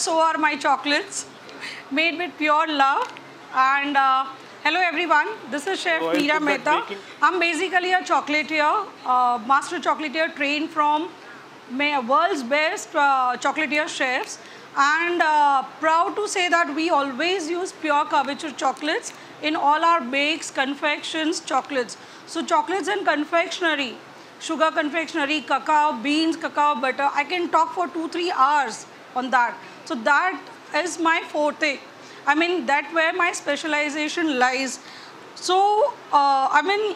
so are my chocolates, made with pure love. And uh, hello everyone, this is Chef Go Meera Mehta. I'm basically a chocolatier, uh, master chocolatier trained from may, world's best uh, chocolatier chefs. And uh, proud to say that we always use pure couverture chocolates in all our bakes, confections, chocolates. So chocolates and confectionery, sugar confectionery, cacao, beans, cacao butter. I can talk for two, three hours on that. So that is my forte. I mean, that where my specialization lies. So, uh, I mean,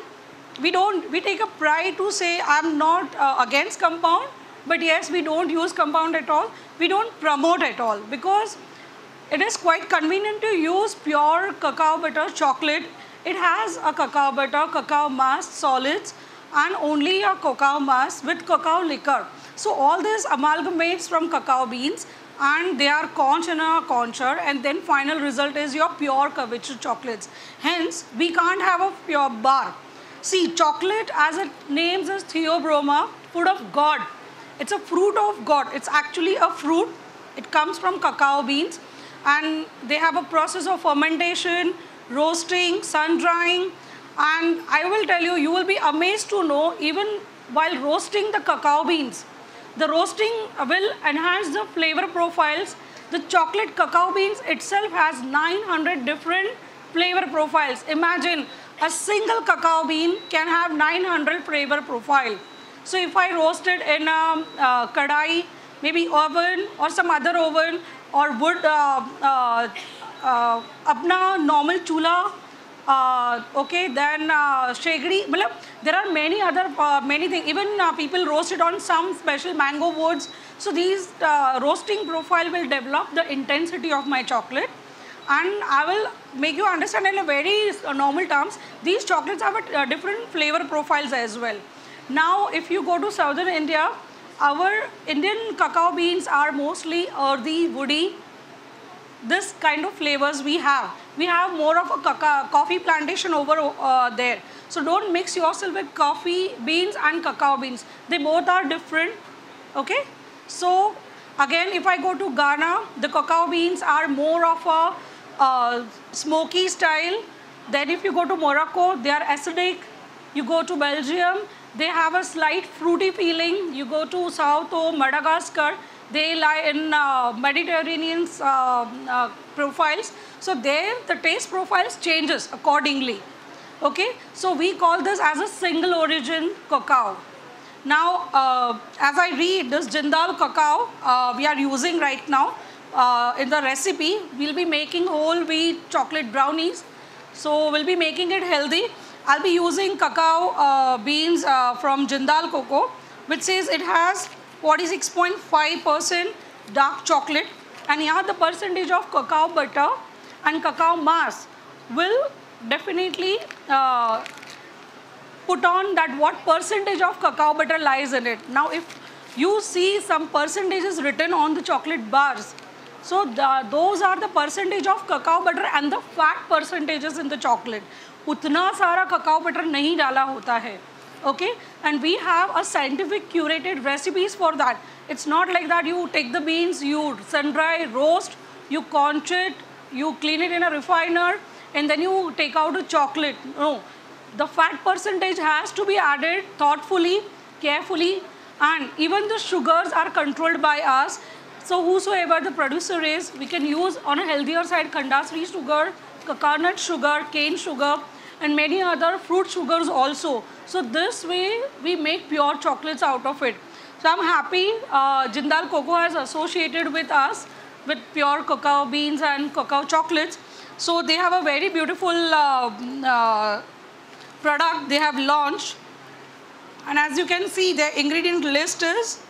we don't, we take a pride to say I'm not uh, against compound, but yes, we don't use compound at all. We don't promote at all because it is quite convenient to use pure cacao butter chocolate. It has a cacao butter, cacao mass, solids, and only a cacao mass with cacao liquor. So all this amalgamates from cacao beans and they are conched in a concher and then final result is your pure couverture chocolates. Hence, we can't have a pure bar. See, chocolate as it names is Theobroma, food of God. It's a fruit of God. It's actually a fruit. It comes from cacao beans and they have a process of fermentation, roasting, sun drying. And I will tell you, you will be amazed to know even while roasting the cacao beans, the roasting will enhance the flavor profiles. The chocolate cacao beans itself has 900 different flavor profiles. Imagine a single cacao bean can have 900 flavor profile. So if I roast it in a uh, kadai, maybe oven or some other oven or wood, uh, uh, uh, apna normal chula, okay, then uh, shegri, matlab, there are many other, uh, many things, even uh, people roast it on some special mango woods. So these uh, roasting profile will develop the intensity of my chocolate and I will make you understand in a very uh, normal terms, these chocolates have a, uh, different flavor profiles as well. Now, if you go to southern India, our Indian cacao beans are mostly earthy, woody, this kind of flavors we have. We have more of a coffee plantation over uh, there. So don't mix yourself with coffee beans and cacao beans. They both are different. Okay. So again, if I go to Ghana, the cacao beans are more of a uh, smoky style. Then if you go to Morocco, they are acidic. You go to Belgium, they have a slight fruity feeling. You go to South or Madagascar, they lie in uh, Mediterranean uh, uh, profiles. So there the taste profiles changes accordingly. Okay, so we call this as a single origin cacao. Now, uh, as I read this Jindal cacao uh, we are using right now uh, in the recipe, we'll be making whole wheat chocolate brownies. So we'll be making it healthy. I'll be using cacao uh, beans uh, from Jindal Cocoa, which says it has 46.5% dark chocolate. And here the percentage of cacao butter and cacao mass will definitely uh, put on that what percentage of cacao butter lies in it. Now, if you see some percentages written on the chocolate bars, so the, those are the percentage of cacao butter and the fat percentages in the chocolate. उतना सारा cacao butter नहीं डाला होता है. Okay, and we have a scientific curated recipes for that. It's not like that you take the beans, you sun dry, roast, you conch it, you clean it in a refiner, and then you take out a chocolate. No, the fat percentage has to be added thoughtfully, carefully, and even the sugars are controlled by us. So whosoever the producer is, we can use on a healthier side Khandsari sugar, coconut nut sugar, cane sugar, and many other fruit sugars also. So this way we make pure chocolates out of it. So I'm happy uh, Jindal Cocoa has associated with us with pure cacao beans and cacao chocolates. So they have a very beautiful uh, uh, product they have launched. And as you can see, the ingredient list is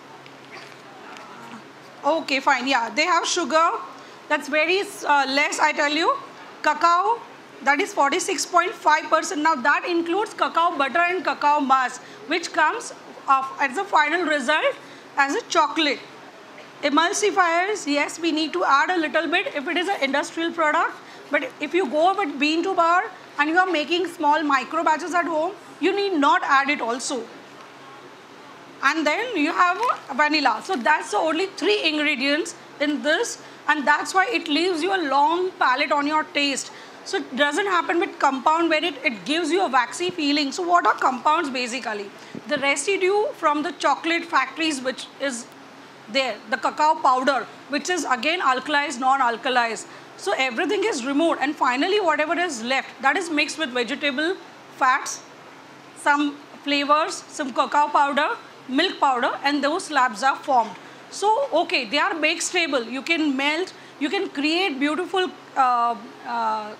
okay, fine. Yeah, they have sugar that's very uh, less, I tell you. Cacao that is 46.5%. Now that includes cacao butter and cacao mass, which comes as a final result as a chocolate. Emulsifiers, yes, we need to add a little bit if it is an industrial product. But if you go with bean to bar and you are making small micro batches at home, you need not add it also. And then you have vanilla. So that's the only three ingredients in this and that's why it leaves you a long palate on your taste. So it doesn't happen with compound where it, it gives you a waxy feeling. So what are compounds basically? The residue from the chocolate factories which is there, the cacao powder, which is again alkalized, non-alkalized. So everything is removed and finally whatever is left, that is mixed with vegetable fats, some flavors, some cacao powder, milk powder and those slabs are formed. So, okay, they are bake stable. You can melt, you can create beautiful uh, uh,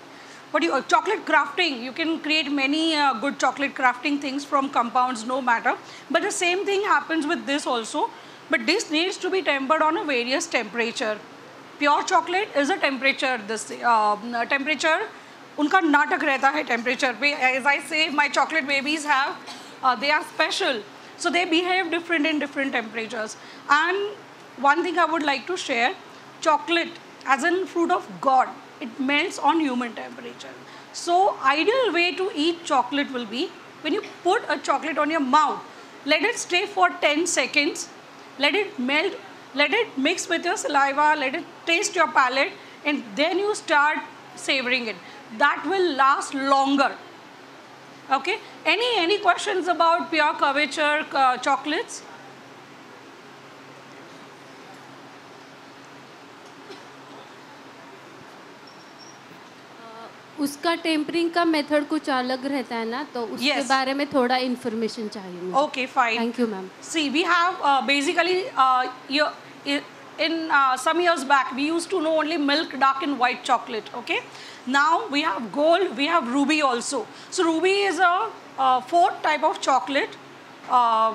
what do you, uh, chocolate crafting. You can create many uh, good chocolate crafting things from compounds, no matter. But the same thing happens with this also. But this needs to be tempered on a various temperature. Pure chocolate is a temperature, this uh, temperature, उनका नाटक रहता है temperature पे. As I say, my chocolate babies have, uh, they are special. So they behave different in different temperatures. And one thing I would like to share, chocolate as a fruit of God, it melts on human temperature. So ideal way to eat chocolate will be when you put a chocolate on your mouth, let it stay for 10 seconds, let it melt, let it mix with your saliva, let it taste your palate and then you start savoring it. That will last longer. Okay. Any any questions about pure couverture uh, chocolates? उसका tempering का method कुछ अलग रहता है ना तो उसके yes. बारे में थोड़ा इन्फॉर्मेशन चाहिए okay fine thank you ma'am see we have basically in some years back we use to know only milk dark and white chocolate okay now we have gold we have ruby also so ruby is a fourth type of chocolate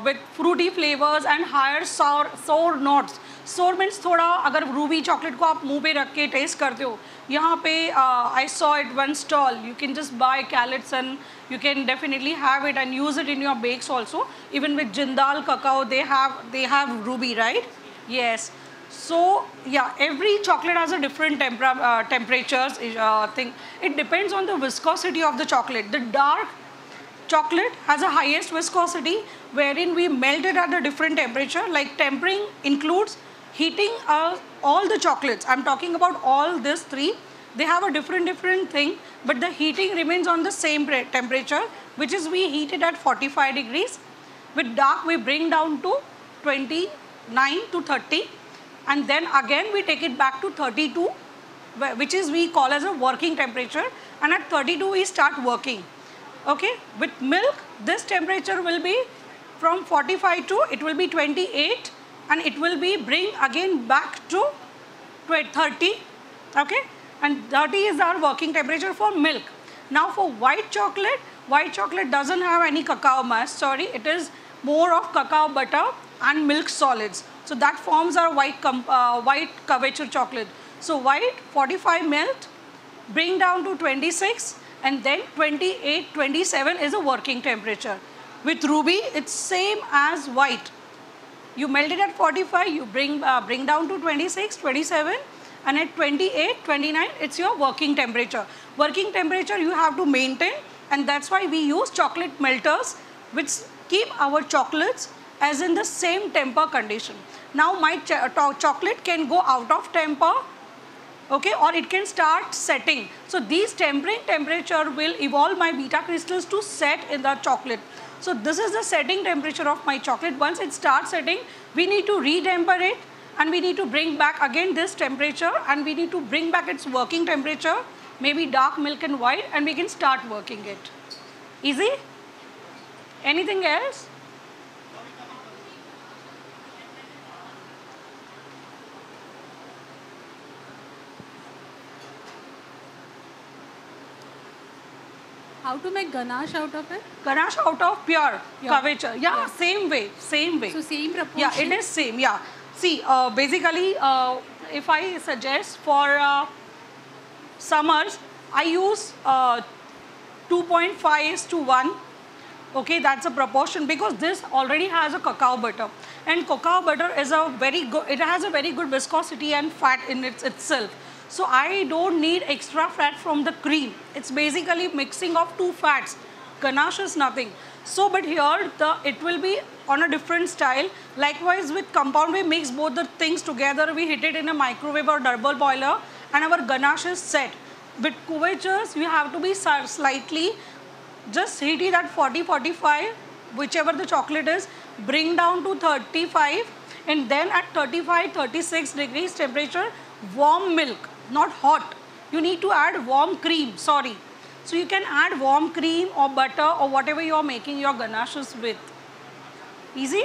with fruity flavours and higher sour notes sour means थोड़ा अगर Ruby chocolate को आप मुँह पे रख के test करते हो, यहाँ पे I saw it one stall you can just buy callets and you can definitely have it and use it in your bakes also even with Jindal cacao they have they have ruby right yes so yeah every chocolate has a different temperature thing it depends on the viscosity of the chocolate the dark chocolate has a highest viscosity wherein we melt it at a different temperature. Like tempering includes heating uh, all the chocolates. I'm talking about all these three. They have a different different thing but the heating remains on the same temperature which is we heat it at 45 degrees. With dark we bring down to 29 to 30 and then again we take it back to 32 which is we call as a working temperature and at 32 we start working. Okay? With milk this temperature will be from 45 to it will be 28 and it will be bring again back to tw- 30 okay? And 30 is our working temperature for milk. Now for white chocolate white chocolate doesn't have any cacao mass sorry it is more of cacao butter and milk solids. So that forms our white uh, white couverture chocolate. So white 45 melt bring down to 26 and then 28 27 is a working temperature. With ruby it's same as white you melt it at 45 you bring uh, bring down to 26 27 and at 28 29 it's your working temperature. Working temperature you have to maintain and that's why we use chocolate melters which keep our chocolates as in the same temper condition. Now my ch- chocolate can go out of temper okay or it can start setting. So these tempering temperature will evolve my beta crystals to set in the chocolate so this is the setting temperature of my chocolate. Once it starts setting we need to re-temper it and we need to bring back again this temperature and we need to bring back its working temperature maybe dark milk and white and we can start working it. Easy? Anything else How to make ganache out of it? Ganache out of pure, pure. Yeah, same way, same way. So same proportion? Yeah, it is same, yeah. See, uh, basically, uh, if I suggest for uh, summers, I use uh, 2.5 is to 1. Okay, that's a proportion because this already has a cacao butter. And cacao butter is a very good, it has a very good viscosity and fat in its, itself. So I don't need extra fat from the cream. It's basically mixing of two fats. Ganache is nothing. So, but here the it will be on a different style. Likewise with compound, we mix both the things together. We hit it in a microwave or double boiler and our ganache is set. With couvertures, you have to be slightly, just heat it at 40, 45, whichever the chocolate is, bring down to 35 and then at 35, 36 degrees temperature, warm milk, not hot. You need to add warm cream, sorry. So you can add warm cream or butter or whatever you are making your ganaches with. Easy?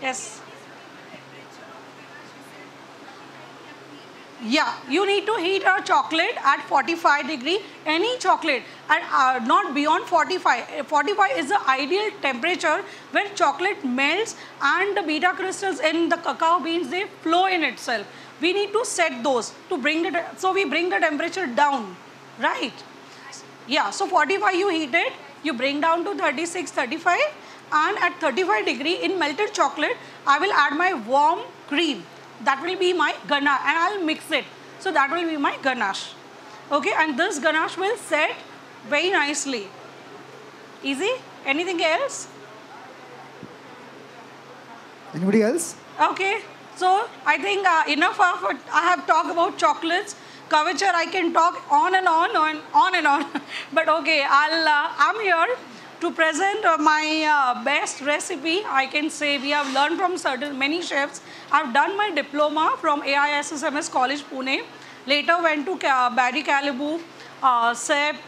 Yes. Yeah, you need to heat a chocolate at 45 degree, any chocolate, and uh, not beyond 45. 45 is the ideal temperature where chocolate melts and the beta crystals in the cacao beans, they flow in itself. We need to set those to bring the, so we bring the temperature down, right? Yeah, so 45 you heat it, you bring down to 36, 35 and at 35 degree in melted chocolate, I will add my warm cream. That will be my ganache and I'll mix it. So that will be my ganache. Okay, and this ganache will set very nicely. Easy? Anything else? Anybody else? Okay, so I think uh, enough of it. I have talked about chocolates couverture I can talk on and on and on and on. but okay, I'll, uh, I'm here to present uh, my uh, best recipe. I can say we have learned from certain many chefs. I've done my diploma from AISSMS College Pune. Later went to Barry Callebaut, uh,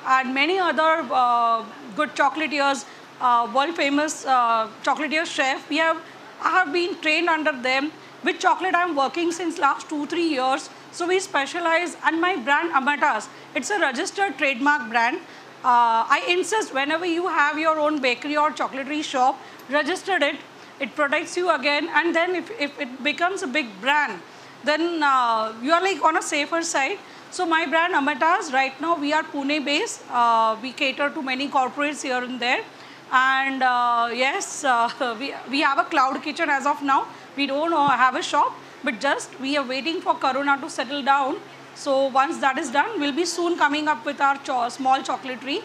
and many other uh, good chocolatiers, uh, world famous uh, chocolatier chef. We have, I have been trained under them. With chocolate, I'm working since last two, three years. So we specialize, and my brand Amataz, it's a registered trademark brand. Uh, I insist whenever you have your own bakery or chocolatery shop, register it. It protects you again, and then if, if it becomes a big brand, then uh, you are like on a safer side. So my brand Amataz, right now we are Pune based. Uh, we cater to many corporates here and there. And uh, yes, uh, we, we have a cloud kitchen as of now. We don't have a shop, but just we are waiting for Corona to settle down. So once that is done, we'll be soon coming up with our cho small chocolatery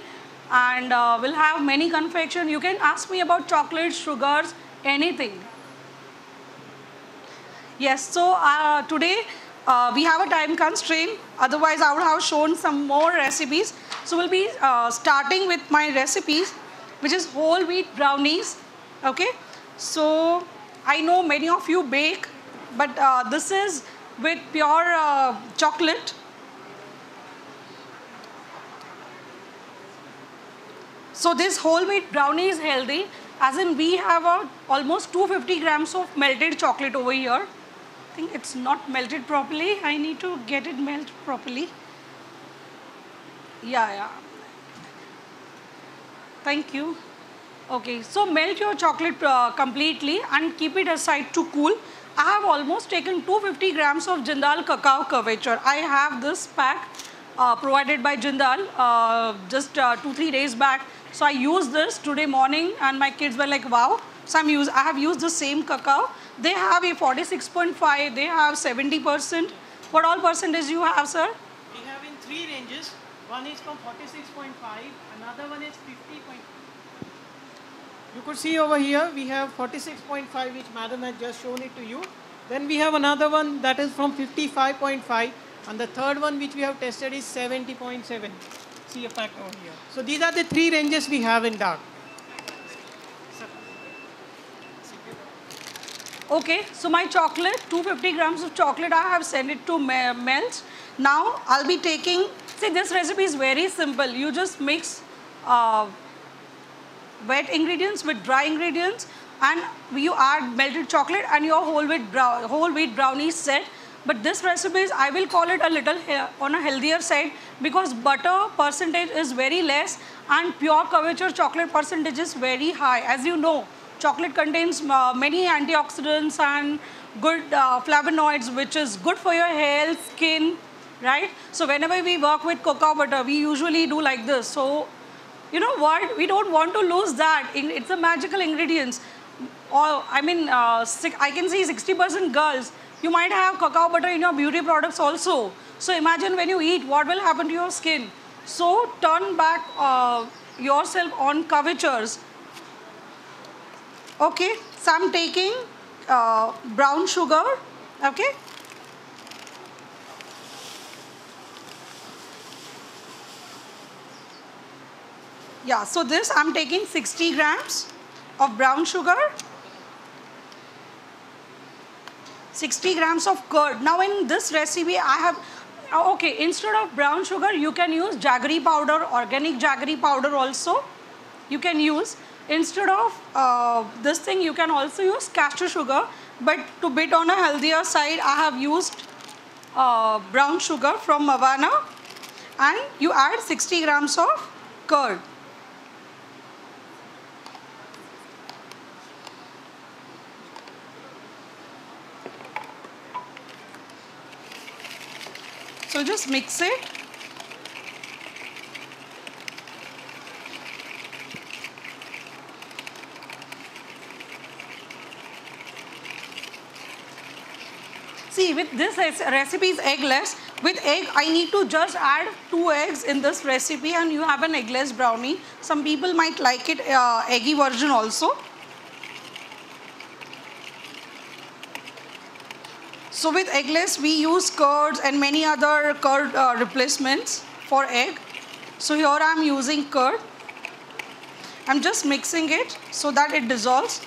and uh, we'll have many confection. You can ask me about chocolates, sugars, anything. Yes, so uh, today uh, we have a time constraint. Otherwise, I would have shown some more recipes. So we'll be uh, starting with my recipes, which is whole wheat brownies. Okay, so I know many of you bake but uh, this is with pure uh, chocolate. So this whole wheat brownie is healthy as in we have a, almost 250 grams of melted chocolate over here. I think it's not melted properly. I need to get it melted properly. Yeah, yeah. Thank you. Okay, so melt your chocolate uh, completely and keep it aside to cool. I have almost taken 250 grams of Jindal cacao couverture. I have this pack uh, provided by Jindal uh, just uh, two, three days back. So I used this today morning and my kids were like, wow. So I'm use, I have used the same cacao. They have a 46.5, they have 70%. What all percentage you have, sir? We have in three ranges. One is from 46.5, another one is 50.5. You could see over here we have 46.5 which madam has just shown it to you. Then we have another one that is from 55.5 and the third one which we have tested is 70.7. See a pack over here. So these are the three ranges we have in dark. Okay, so my chocolate, 250 grams of chocolate, I have sent it to melt. Now I'll be taking, see this recipe is very simple. You just mix uh, wet ingredients with dry ingredients and you add melted chocolate and your whole wheat, brown, whole wheat brownie set. But this recipe is, I will call it a little on a healthier side because butter percentage is very less and pure couverture chocolate percentage is very high. As you know, chocolate contains uh, many antioxidants and good uh, flavonoids which is good for your health, skin, right? So whenever we work with cocoa butter, we usually do like this. So you know what? We don't want to lose that. It's a magical ingredients. Or I mean, uh, I can see 60% girls. You might have cacao butter in your beauty products also. So imagine when you eat, what will happen to your skin? So turn back uh, yourself on couvertures Okay, so I'm taking uh, brown sugar. Okay. Yeah, so this I'm taking 60 grams of brown sugar. 60 grams of curd. Now in this recipe I have, uh, okay, instead of brown sugar you can use jaggery powder, organic jaggery powder also. You can use, instead of uh, this thing you can also use castor sugar. But to bit on a healthier side I have used uh, brown sugar from Mawana and you add 60 grams of curd. So just mix it. See with this recipe is eggless. With egg I need to just add two eggs in this recipe and you have an eggless brownie. Some people might like it uh, eggy version also. So with eggless, we use curds and many other curd uh, replacements for egg. So here I am using curd. I'm just mixing it so that it dissolves.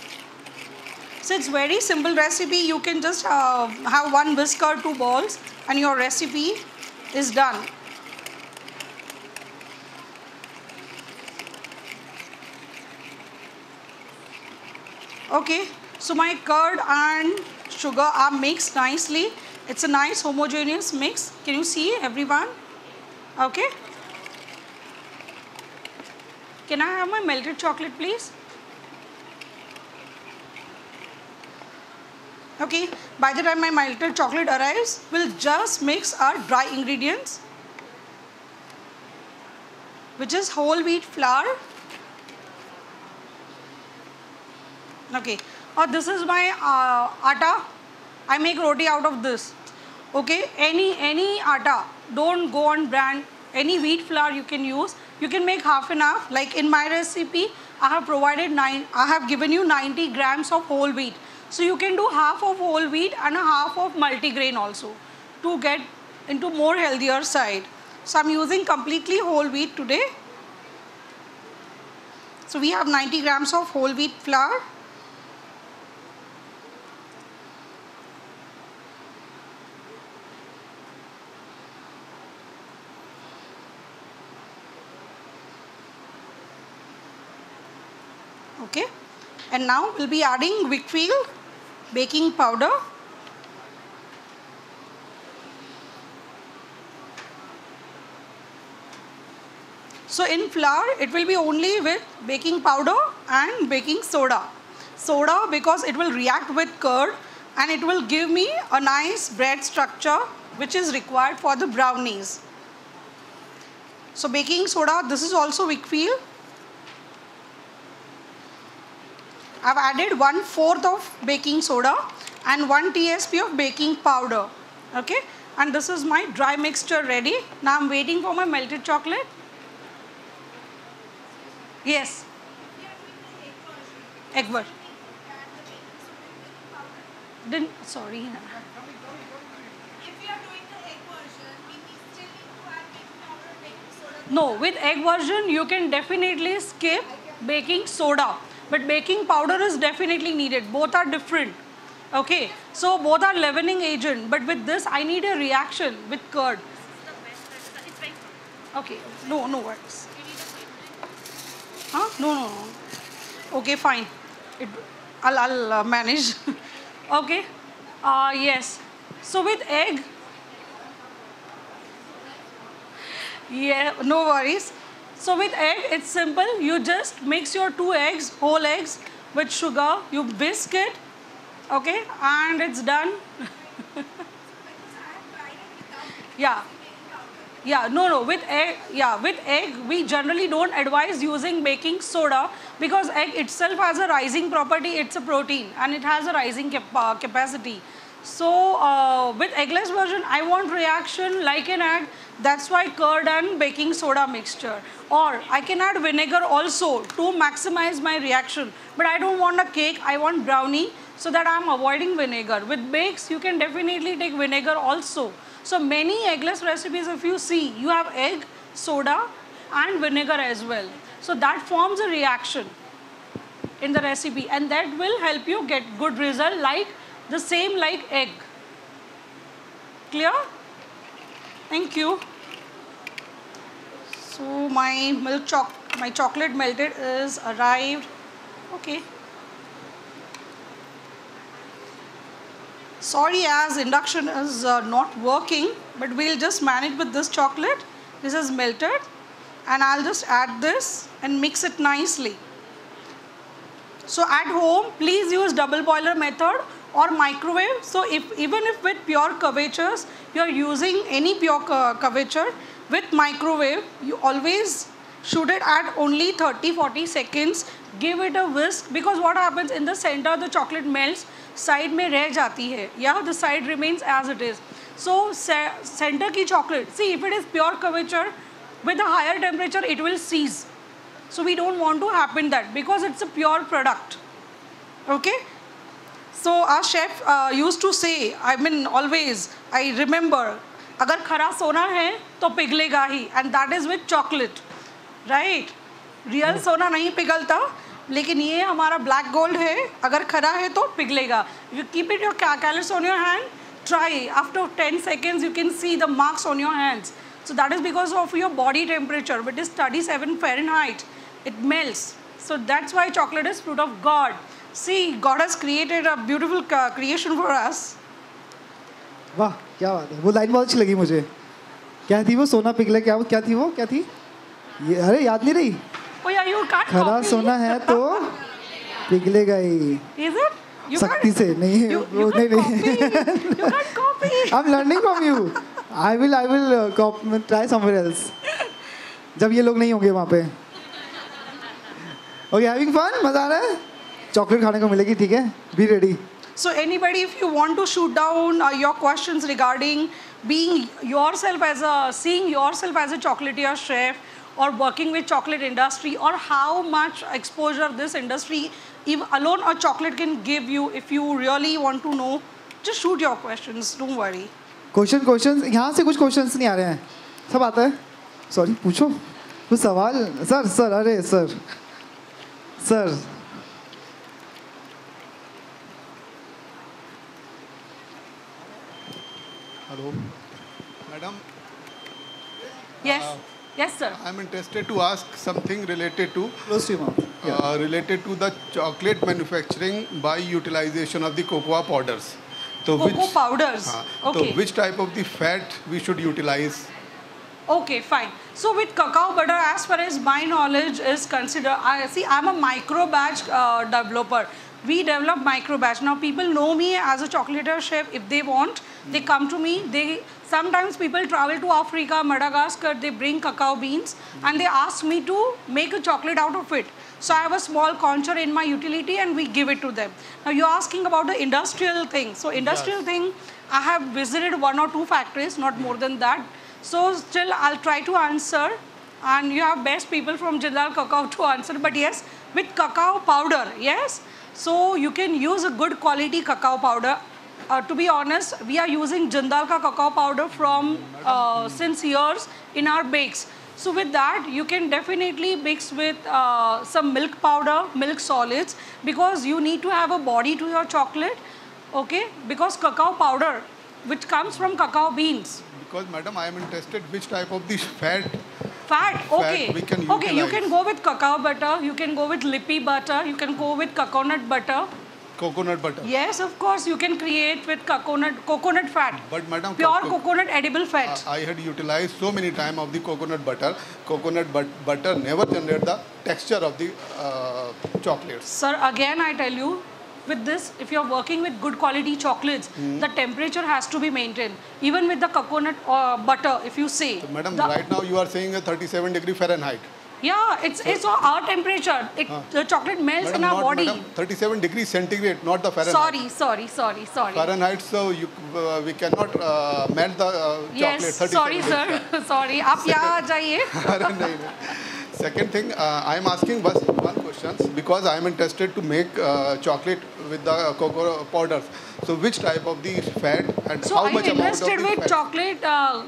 So it's very simple recipe. You can just uh, have one whisk or two balls and your recipe is done. Okay, so my curd and sugar are mixed nicely. It's a nice homogeneous mix. Can you see everyone? Okay. Can I have my melted chocolate please? Okay, by the time my melted chocolate arrives, we'll just mix our dry ingredients, which is whole wheat flour. Okay, or this is my uh, atta. I make roti out of this. Okay, any any atta. Don't go on brand. Any wheat flour you can use. You can make half and half. Like in my recipe, I have provided nine. I have given you 90 grams of whole wheat. So you can do half of whole wheat and a half of multigrain also to get into more healthier side. So I'm using completely whole wheat today. So we have 90 grams of whole wheat flour. Okay. And now we'll be adding Weikfield baking powder. So in flour, it will be only with baking powder and baking soda. Soda because it will react with curd and it will give me a nice bread structure which is required for the brownies. So baking soda, this is also Weikfield. I've added one fourth of baking soda and one TSP of baking powder. Okay, and this is my dry mixture ready. Now I'm waiting for my melted chocolate. Yes. Egg ver- Didn't sorry. Version. No, with egg version you can definitely skip baking soda. But baking powder is definitely needed. Both are different. Okay, so both are leavening agent. But with this I need a reaction with curd. Okay, no, no worries. Huh? No, no, no. Okay, fine. It, I'll, I'll uh, manage. okay. Uh, yes. So with egg, yeah, no worries. So with egg, it's simple. You just mix your two eggs, whole eggs, with sugar. You whisk it, okay, and it's done. yeah. Yeah, no, no. With egg, yeah, with egg, we generally don't advise using baking soda because egg itself has a rising property. It's a protein and it has a rising cap- uh, capacity. So uh, with eggless version, I want reaction like an egg. That's why curd and baking soda mixture. Or I can add vinegar also to maximize my reaction. But I don't want a cake, I want brownie so that I'm avoiding vinegar. With bakes, you can definitely take vinegar also. So many eggless recipes, if you see, you have egg, soda and vinegar as well. So that forms a reaction in the recipe and that will help you get good result like the same like egg. Clear? Thank you. So my milk choc my chocolate melted is arrived. Okay. Sorry as induction is uh, not working but we'll just manage with this chocolate. This is melted and I'll just add this and mix it nicely. So at home, please use double boiler method or microwave. So if even if with pure couvertures, you are using any pure couverture, with microwave, you always shoot it at only 30-40 seconds. Give it a whisk because what happens in the center, the chocolate melts, side may रह jati hai. Yeah, the side remains as it is. So center ki chocolate, see if it is pure couverture, with a higher temperature it will seize. So we don't want to happen that because it's a pure product. Okay. So our chef use to say I mean always I remember अगर खरा सोना है तो पिघलेगा ही. And that is with chocolate right real सोना नहीं पिघलता लेकिन ये हमारा ब्लैक गोल्ड है। अगर खरा है तो पिघलेगा। You keep it your callets on your hand try after ten seconds you can see the marks on your hands so that is because of your body temperature which is thirty seven Fahrenheit it melts so that's why chocolate is fruit of God see god has created a beautiful uh, creation for us. वाह क्या बात है। वो line बहुत अच्छी लगी मुझे। क्या थी वो? सोना पिघले क्या वो क्या थी वो? क्या थी? ये अरे याद नहीं रही? oh yeah you can't खरा सोना है तो पिघलेगा ही is it? You सख्ती से नहीं you, वो you नहीं नहीं। I am learning from you I will I will try somewhere else जब ये लोग नहीं होंगे वहाँ पे। ओके हैविंग फन मज़ा आ रहा है? चॉकलेट खाने को मिलेगी ठीक है? Be ready so anybody if you want to shoot down your question regarding being yourself as young yourself as a chocolate your chef और वर्किंग विद चॉकलेट इंडस्ट्री और how much exposure this industry even alone और chocolate can give you if you really want to know just shoot your question don't worry question question यहाँ से कुछ question नहीं आ रहे हैं। सब आता है? सॉरी पूछो। कुछ सवाल? सर सर अरे sir sir Hello. Madam. Yes. Uh, yes, sir. I'm interested to ask something related to uh, related to the chocolate manufacturing by utilization of the cocoa powders. So cocoa which, powders. Uh, okay. So which type of the fat we should utilize? Okay, fine. So with cacao butter, as far as my knowledge is considered, I see I'm a micro batch uh, developer. We develop micro batch. Now people know me as a chocolatier chef if they want they come to me. They sometimes people travel to Africa, Madagascar. They bring cacao beans and they ask me to make a chocolate out of it. So I have a small concher in my utility and we give it to them. Now you're asking about the industrial thing. So industrial thing, I have visited one or two factories, not more than that. So still I'll try to answer and you have best people from Jindal Cacao to answer. But yes, with cacao powder, yes. So you can use a good quality cacao powder. Uh, to be honest, we are using Jindal ka cacao powder from uh, since years in our bakes. So with that, you can definitely mix with uh, some milk powder, milk solids, because you need to have a body to your chocolate, okay? Because cacao powder, which comes from cacao beans, Because madam, I am interested which type of this fat. Fat, okay. we can okay, you can go with cacao butter, you can go with illipe butter, you can go with coconut butter. Coconut butter. Yes, of course, you can create with coconut coconut fat. But madam, Pure co- co- coconut edible fat. Uh, I had utilized so many time of the coconut butter. Coconut but- butter never generate the texture of the uh, chocolates. Sir, again I tell you, with this, if you're working with good quality chocolates, Hmm. the temperature has to be maintained. Even with the coconut uh, butter, if you say. So madam, right now you are saying a 37 degree Fahrenheit. Yeah, it's it's our temperature. It. The chocolate melts madam, in our not, body. Madam, 37 degrees centigrade, not the Fahrenheit. Sorry, sorry, sorry, sorry. Fahrenheit, so you, uh, we cannot uh, melt the uh, chocolate. Yes, sorry, degrees. sir. sorry. Aap yahan. Second thing, uh, I am asking one question because I am interested to make uh, chocolate with the cocoa powders so which type of the fat and So how you much amount of the fat? So interested the with chocolate uh,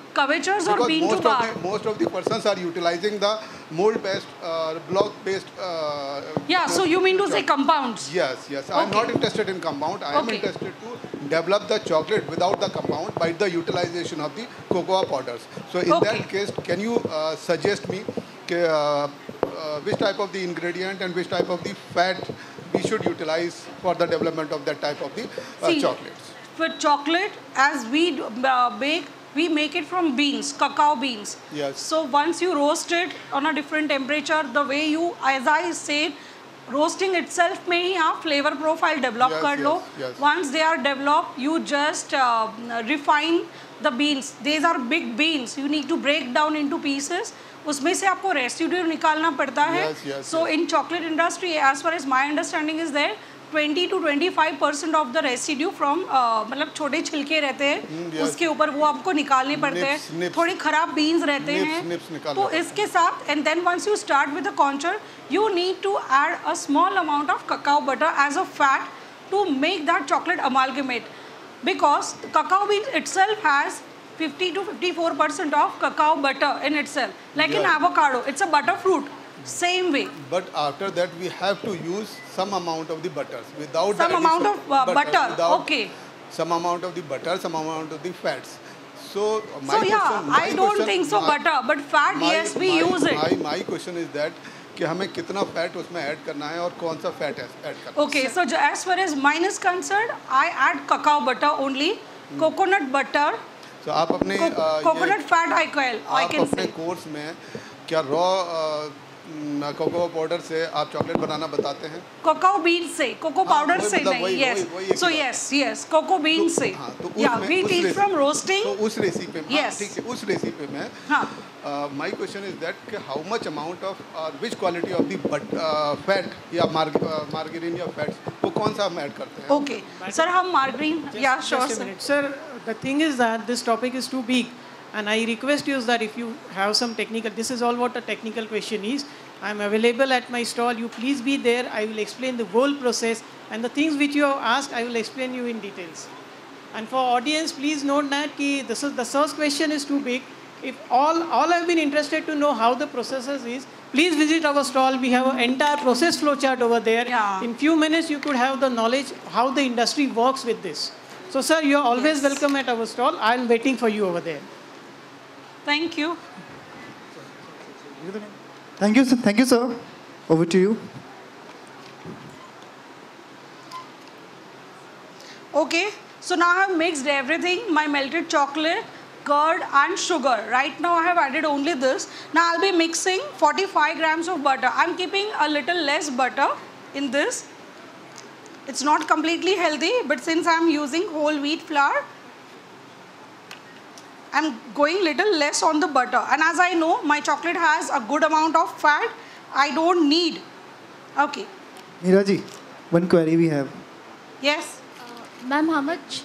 or bean to most of bar? the most of the persons are utilizing the mold based uh, block based uh, Yeah, so you mean to say compounds? Yes, yes. I'm not interested in compound. I am Okay. interested to develop the chocolate without the compound by the utilization of the cocoa powders. So in Okay. that case, can you uh, suggest me uh, uh, which type of the ingredient and which type of the fat we should utilize for the development of that type of the uh, See, chocolates? For chocolate, as we do- uh, bake, we make it from beans, cacao beans. Yes. So once you roast it on a different temperature, the way you, as I said, roasting itself में ही आप flavor profile develop Yes, कर लो. yes, yes. Once they are developed, you just uh, refine the beans. These are big beans. You need to break down into pieces. उसमें से आपको residue निकालना पड़ता है। So in chocolate industry as far as my understanding is there 20 to 25 percent of the residue from मतलब छोटे छिलके रहते हैं। Yes. उसके ऊपर वो आपको निकालने पड़ते हैं। थोड़े खराब बीन्स रहते हैं। तो इसके साथ and then once you start with the concher you need to add a small amount of cacao butter as a fat to make that chocolate amalgamate because cacao bean it has 50 to 54 percent of cacao butter in itself like an Yeah. avocado it's a butter fruit same way But after that, we have to use some amount of the butters without Some the amount addition- of, uh, butter, without okay. Some amount of the butter, some amount of the fats. So my so yeah question, my i don't question- think so my- butter but fat my- yes we my- use it My, my question is that कि हमें कितना fat उसमें add करना है और कौन सा fat add करना है Okay, so j- as far as mine is concerned, I add cacao butter only, coconut butter, तो आप अपने कोकोनट फैट ऑयल कैन से कोर्स में क्या रॉ कोको पाउडर से आप चॉकलेट बनाना बताते हैं? कोको बीन से कोको पाउडर हाँ, से मतलब नहीं yes so yes yes cocoa bean से. हाँ, तो फ्रॉम रोस्टिंग उस रेसिपी तो में हाँ, ठीक है उस रेसिपी में माय क्वेश्चन इज़ दैट कि how much amount of which quality of the but fat या मार्गरीन uh, या फैट्स वो कौन सा हम ऐड करते हैं? ओके सर हम मार्गरीन या sure sir a sir. minute. Sir, the thing is that this topic is too big and I request you that if you have some technical, this is all what a technical question is. I am available at my stall. You please be there. I will explain the whole process and the things which you have asked, I will explain you in details. And for audience, please note that ki this is the first question is too big. If all all have been interested to know how the processes is, please visit our stall. We have an entire process flow chart over there. Yeah. In few minutes, you could have the knowledge how the industry works with this. So, sir, you are always Yes. welcome at our stall. I am waiting for you over there. Thank you. Thank you, sir. Thank you, sir. Over to you. Okay, so now I have mixed everything, my melted chocolate, curd and sugar. Right now I have added only this. Now I'll be mixing 45 grams of butter. I'm keeping a little less butter in this. It's not completely healthy, but since I'm using whole wheat flour, I'm going little less on the butter. And as I know, my chocolate has a good amount of fat. I don't need. Okay. Meera ji, one query we have. Yes. Ma'am, how much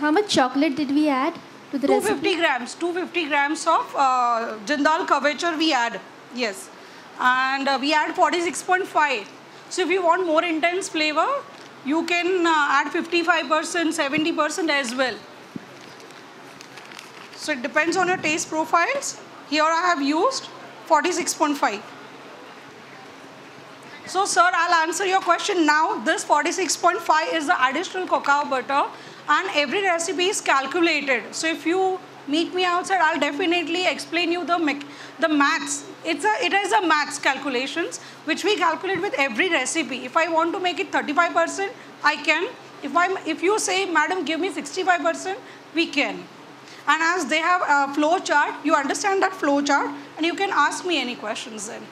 how much chocolate did we add to the 250 recipe? grams 250 grams of uh, jindal couverture we add yes and uh, we add 46.5 so if you want more intense flavor you can uh, add 55% 70% as well so it depends on your taste profiles here i have used 46.5 so, sir, I'll answer your question now. This 46.5 is the additional cacao butter, and every recipe is calculated. So, if you meet me outside, I'll definitely explain you the the maths. It's a it is a maths calculations which we calculate with every recipe. If I want to make it 35%, I can. If I'm if you say, madam, give me 65%, we can. And as they have a flow chart, you understand that flow chart, and you can ask me any questions then.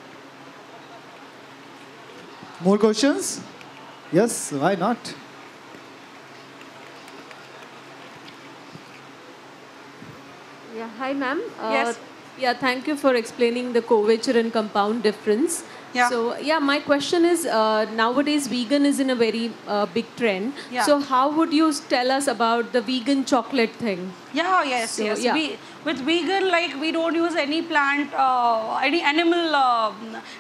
More questions? Yes, why not? Yeah, hi ma'am. Uh, Yes. Yeah, thank you for explaining the couverture and compound difference. Yeah. So, yeah, my question is uh, nowadays vegan is in a very uh, big trend. Yeah. So, how would you tell us about the vegan chocolate thing? Yeah, yes, So, yes. yeah. We, with vegan, like we don't use any plant, uh, any animal, uh,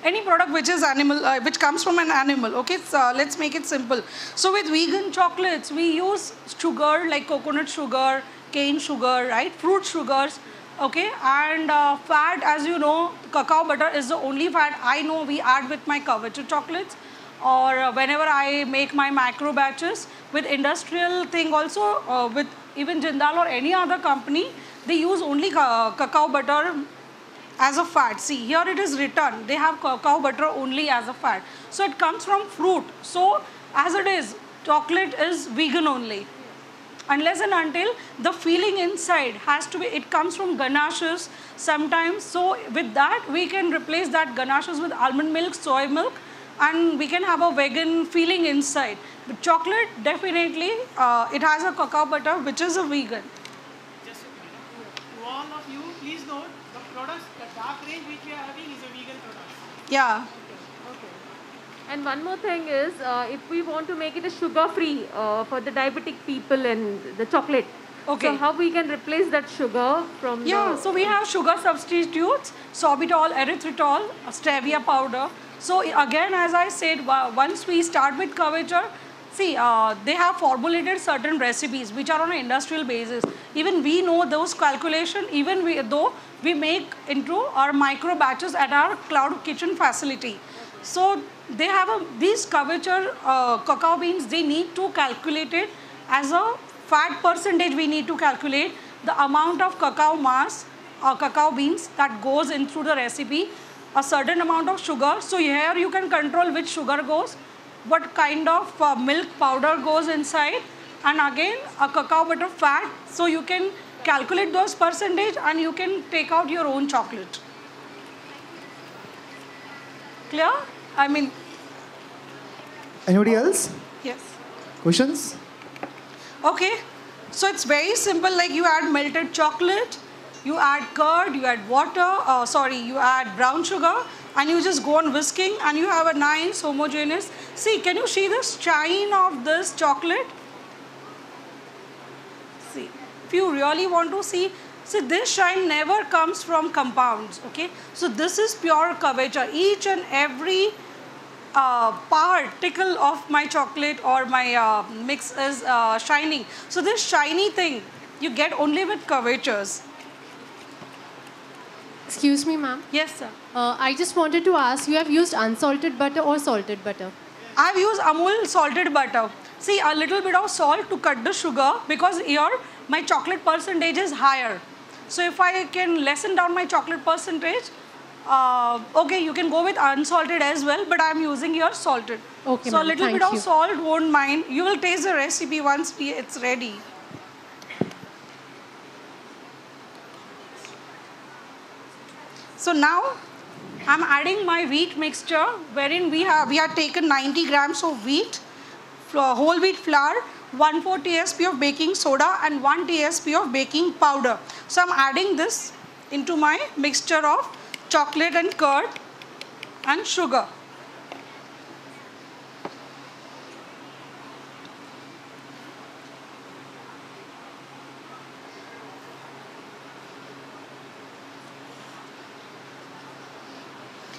any product which is animal, uh, which comes from an animal. Okay, so let's make it simple. So with vegan chocolates, we use sugar like coconut sugar, cane sugar, right? Fruit sugars. Okay, and uh, fat, as you know, cacao butter is the only fat I know we add with my couverture chocolates or uh, whenever I make my macro batches with industrial thing also uh, with even Jindal or any other company they use only ca- cacao butter as a fat. See here it is written they have cacao butter only as a fat. So it comes from fruit. So as it is chocolate is vegan only unless and until the feeling inside has to be it comes from ganaches sometimes so with that we can replace that ganaches with almond milk soy milk and we can have a vegan feeling inside but chocolate definitely uh, it has a cacao butter which is a vegan Just. To all of you, please note the products, the dark range which we are having is a vegan product. yeah And one more thing is, uh, if we want to make it a sugar-free uh, for the diabetic people and the chocolate, Okay. So how we can replace that sugar from Yeah, so we have sugar substitutes, sorbitol, erythritol, stevia powder. So again, as I said, once we start with couverture, see, uh, they have formulated certain recipes which are on an industrial basis. Even we know those calculation, even we, though we make into our micro batches at our cloud kitchen facility. So they have a, these couverture uh, cacao beans, they need to calculate it. As a fat percentage we need to calculate the amount of cacao mass or cacao beans that goes into the recipe a certain amount of sugar. So here you can control which sugar goes what kind of uh, milk powder goes inside. And again a cacao butter fat. So you can calculate those percentage and you can take out your own chocolate. Clear? I mean Anybody else? yes Questions? Okay, so it's very simple. Like you add melted chocolate, you add curd, you add water. Uh, sorry, you add brown sugar, and you just go on whisking, and you have a nice homogeneous. See, can you see the shine of this chocolate? See, if you really want to see, see this shine never comes from compounds. Okay, so this is pure couverture. Each and every uh, particle of my chocolate or my uh, mix is uh, shining. So this shiny thing you get only with couvertures. Excuse me, ma'am. Yes, sir. Uh, I just wanted to ask, you have used unsalted butter or salted butter? I've used Amul salted butter. See, a little bit of salt to cut the sugar because here my chocolate percentage is higher. So if I can lessen down my chocolate percentage, uh, okay, you can go with unsalted as well, but I'm using here salted. Okay, so a little bit of you. salt won't mind. You will taste the recipe once we, it's ready. So now I'm adding my wheat mixture wherein we have we have taken 90 grams of wheat, whole wheat flour, 1 4 tsp of baking soda and 1 tsp of baking powder. So I'm adding this into my mixture of chocolate and curd and sugar.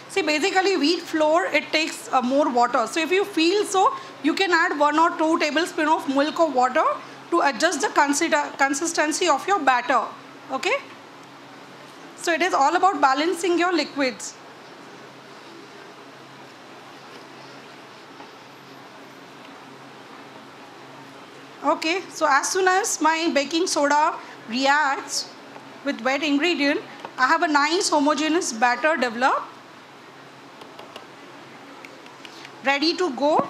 See, basically wheat flour, it takes uh, more water. So if you feel so, you can add one or two tablespoon of milk or water to adjust the consistency of your batter. Okay? So it is all about balancing your liquids. Okay, so as soon as my baking soda reacts with wet ingredient, I have a nice homogeneous batter developed. Ready to go.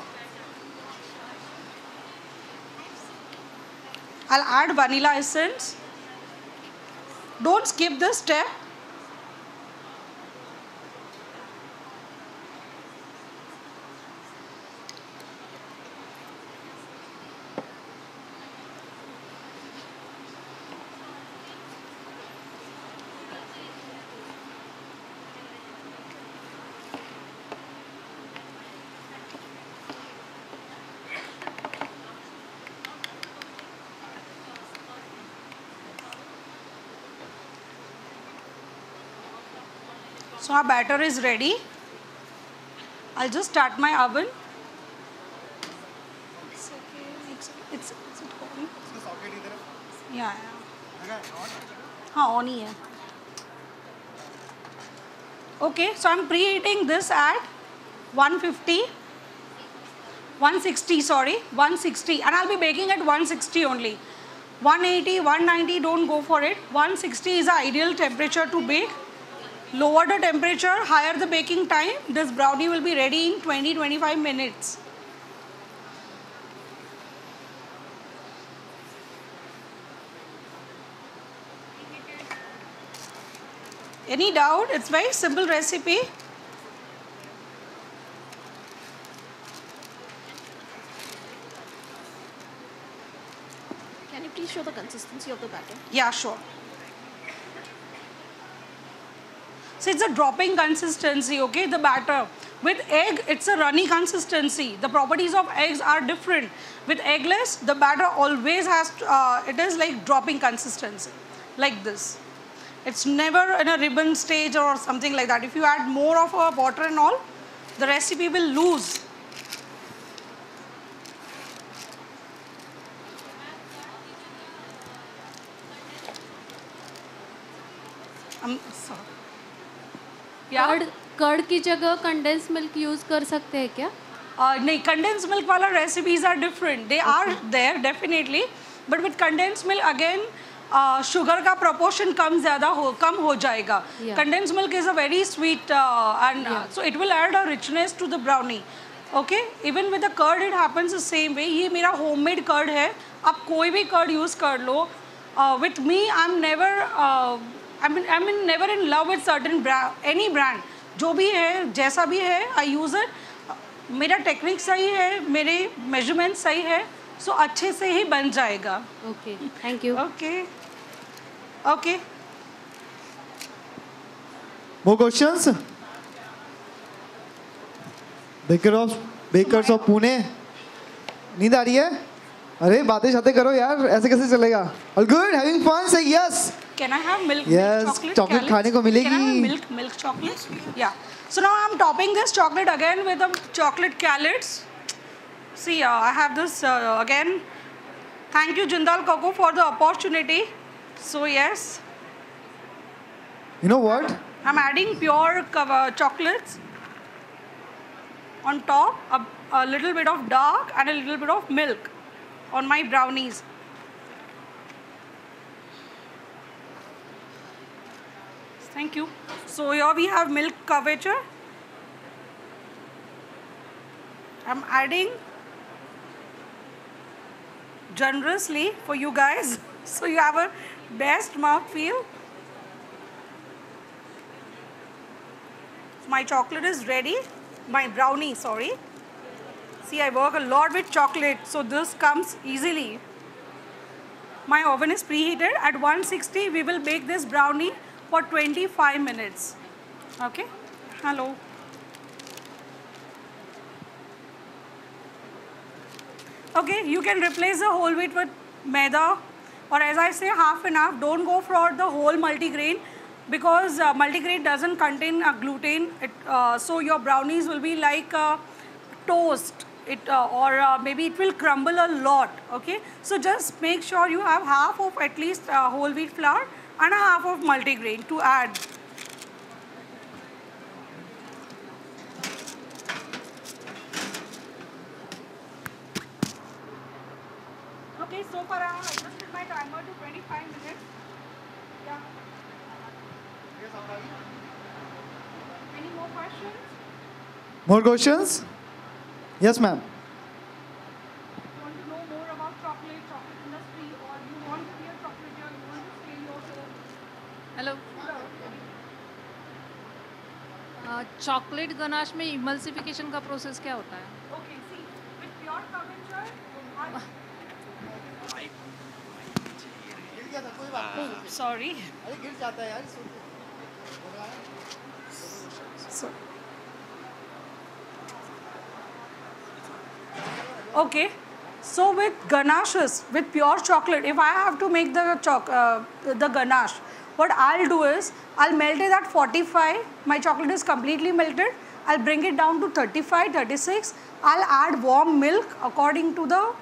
I'll add vanilla essence. Don't skip this step. So our batter is ready. I'll just start my oven. It's okay. It's, it's, is? Yeah. yeah. Haan, on. Okay, so I'm preheating this at 150, 160, sorry, 160. And I'll be baking at 160 only. 180, 190, don't go for it. 160 is the ideal temperature to bake lower the temperature higher the baking time this brownie will be ready in 20 25 minutes Any doubt? It's very simple recipe. Can you please show the consistency of the batter? Yeah, sure. So it's a dropping consistency, okay, the batter. With egg, it's a runny consistency. The properties of eggs are different. With eggless, the batter always has, to, uh, it is like dropping consistency, like this. It's never in a ribbon stage or something like that. If you add more of a water and all, the recipe will lose. I'm Yeah? Curd curd की जगह condense milk use कर सकते हैं क्या? Uh, नहीं condense milk वाला recipes are different they are there definitely but with condense milk again sugar का proportion कम ज़्यादा हो कम हो जाएगा. Condense milk is a very sweet and so it will add a richness to the brownie okay even with the curd it happens the same way ये मेरा homemade curd है. आप कोई भी कर्ड यूज़ कर लो. With me I am never I mean I mean never in love with certain any brand जो भी है जैसा भी है आई यूज़ इट मेरा टेक्निक सही है मेरे मेज़रमेंट सही है सो अच्छे से ही बन जाएगा. Okay thank you okay okay More questions? Baker of Bakers of Pune. नींद आ रही है? अरे बातें शातें करो यार ऐसे कैसे चलेगा? All good having fun say yes Can I have milk? Yes, milk chocolate? chocolate Calyx? खाने को Can I have मिलेगी। milk, milk chocolate? Yeah. So now I'm topping this chocolate again with the chocolate calids. See, uh, I have this uh, again. Thank you, Jindal Coco, for the opportunity. So yes, You know what? I'm adding pure cover chocolates on top, a, a little bit of dark and a little bit of milk on my brownies. Thank you. So here we have milk couverture. I'm adding generously for you guys so you have a best mouth feel. My chocolate is ready. My brownie, sorry. See, I work a lot with chocolate, so this comes easily. My oven is preheated at 160. We will bake this brownie for 25 minutes. Okay? Hello. Okay, you can replace the whole wheat with maida or as I say half and half. Don't go for the whole multigrain because uh, multigrain doesn't contain uh, gluten. It, uh, so your brownies will be like uh, toast. It uh, or uh, maybe it will crumble a lot. Okay, so just make sure you have half of at least whole wheat flour and a half of multigrain to add. Okay, so far I have adjusted my timer to 25 minutes. Yeah. Any more questions? More questions? Yes, ma'am. Hello chocolate ganache में emulsification का process क्या होता है Okay, Oh, Okay, so with ganaches, with pure chocolate, if I have to make the choc, uh, the ganache, what I'll do is, I'll melt it at 45, my chocolate is completely melted, I'll bring it down to 35, 36, I'll add warm milk according to the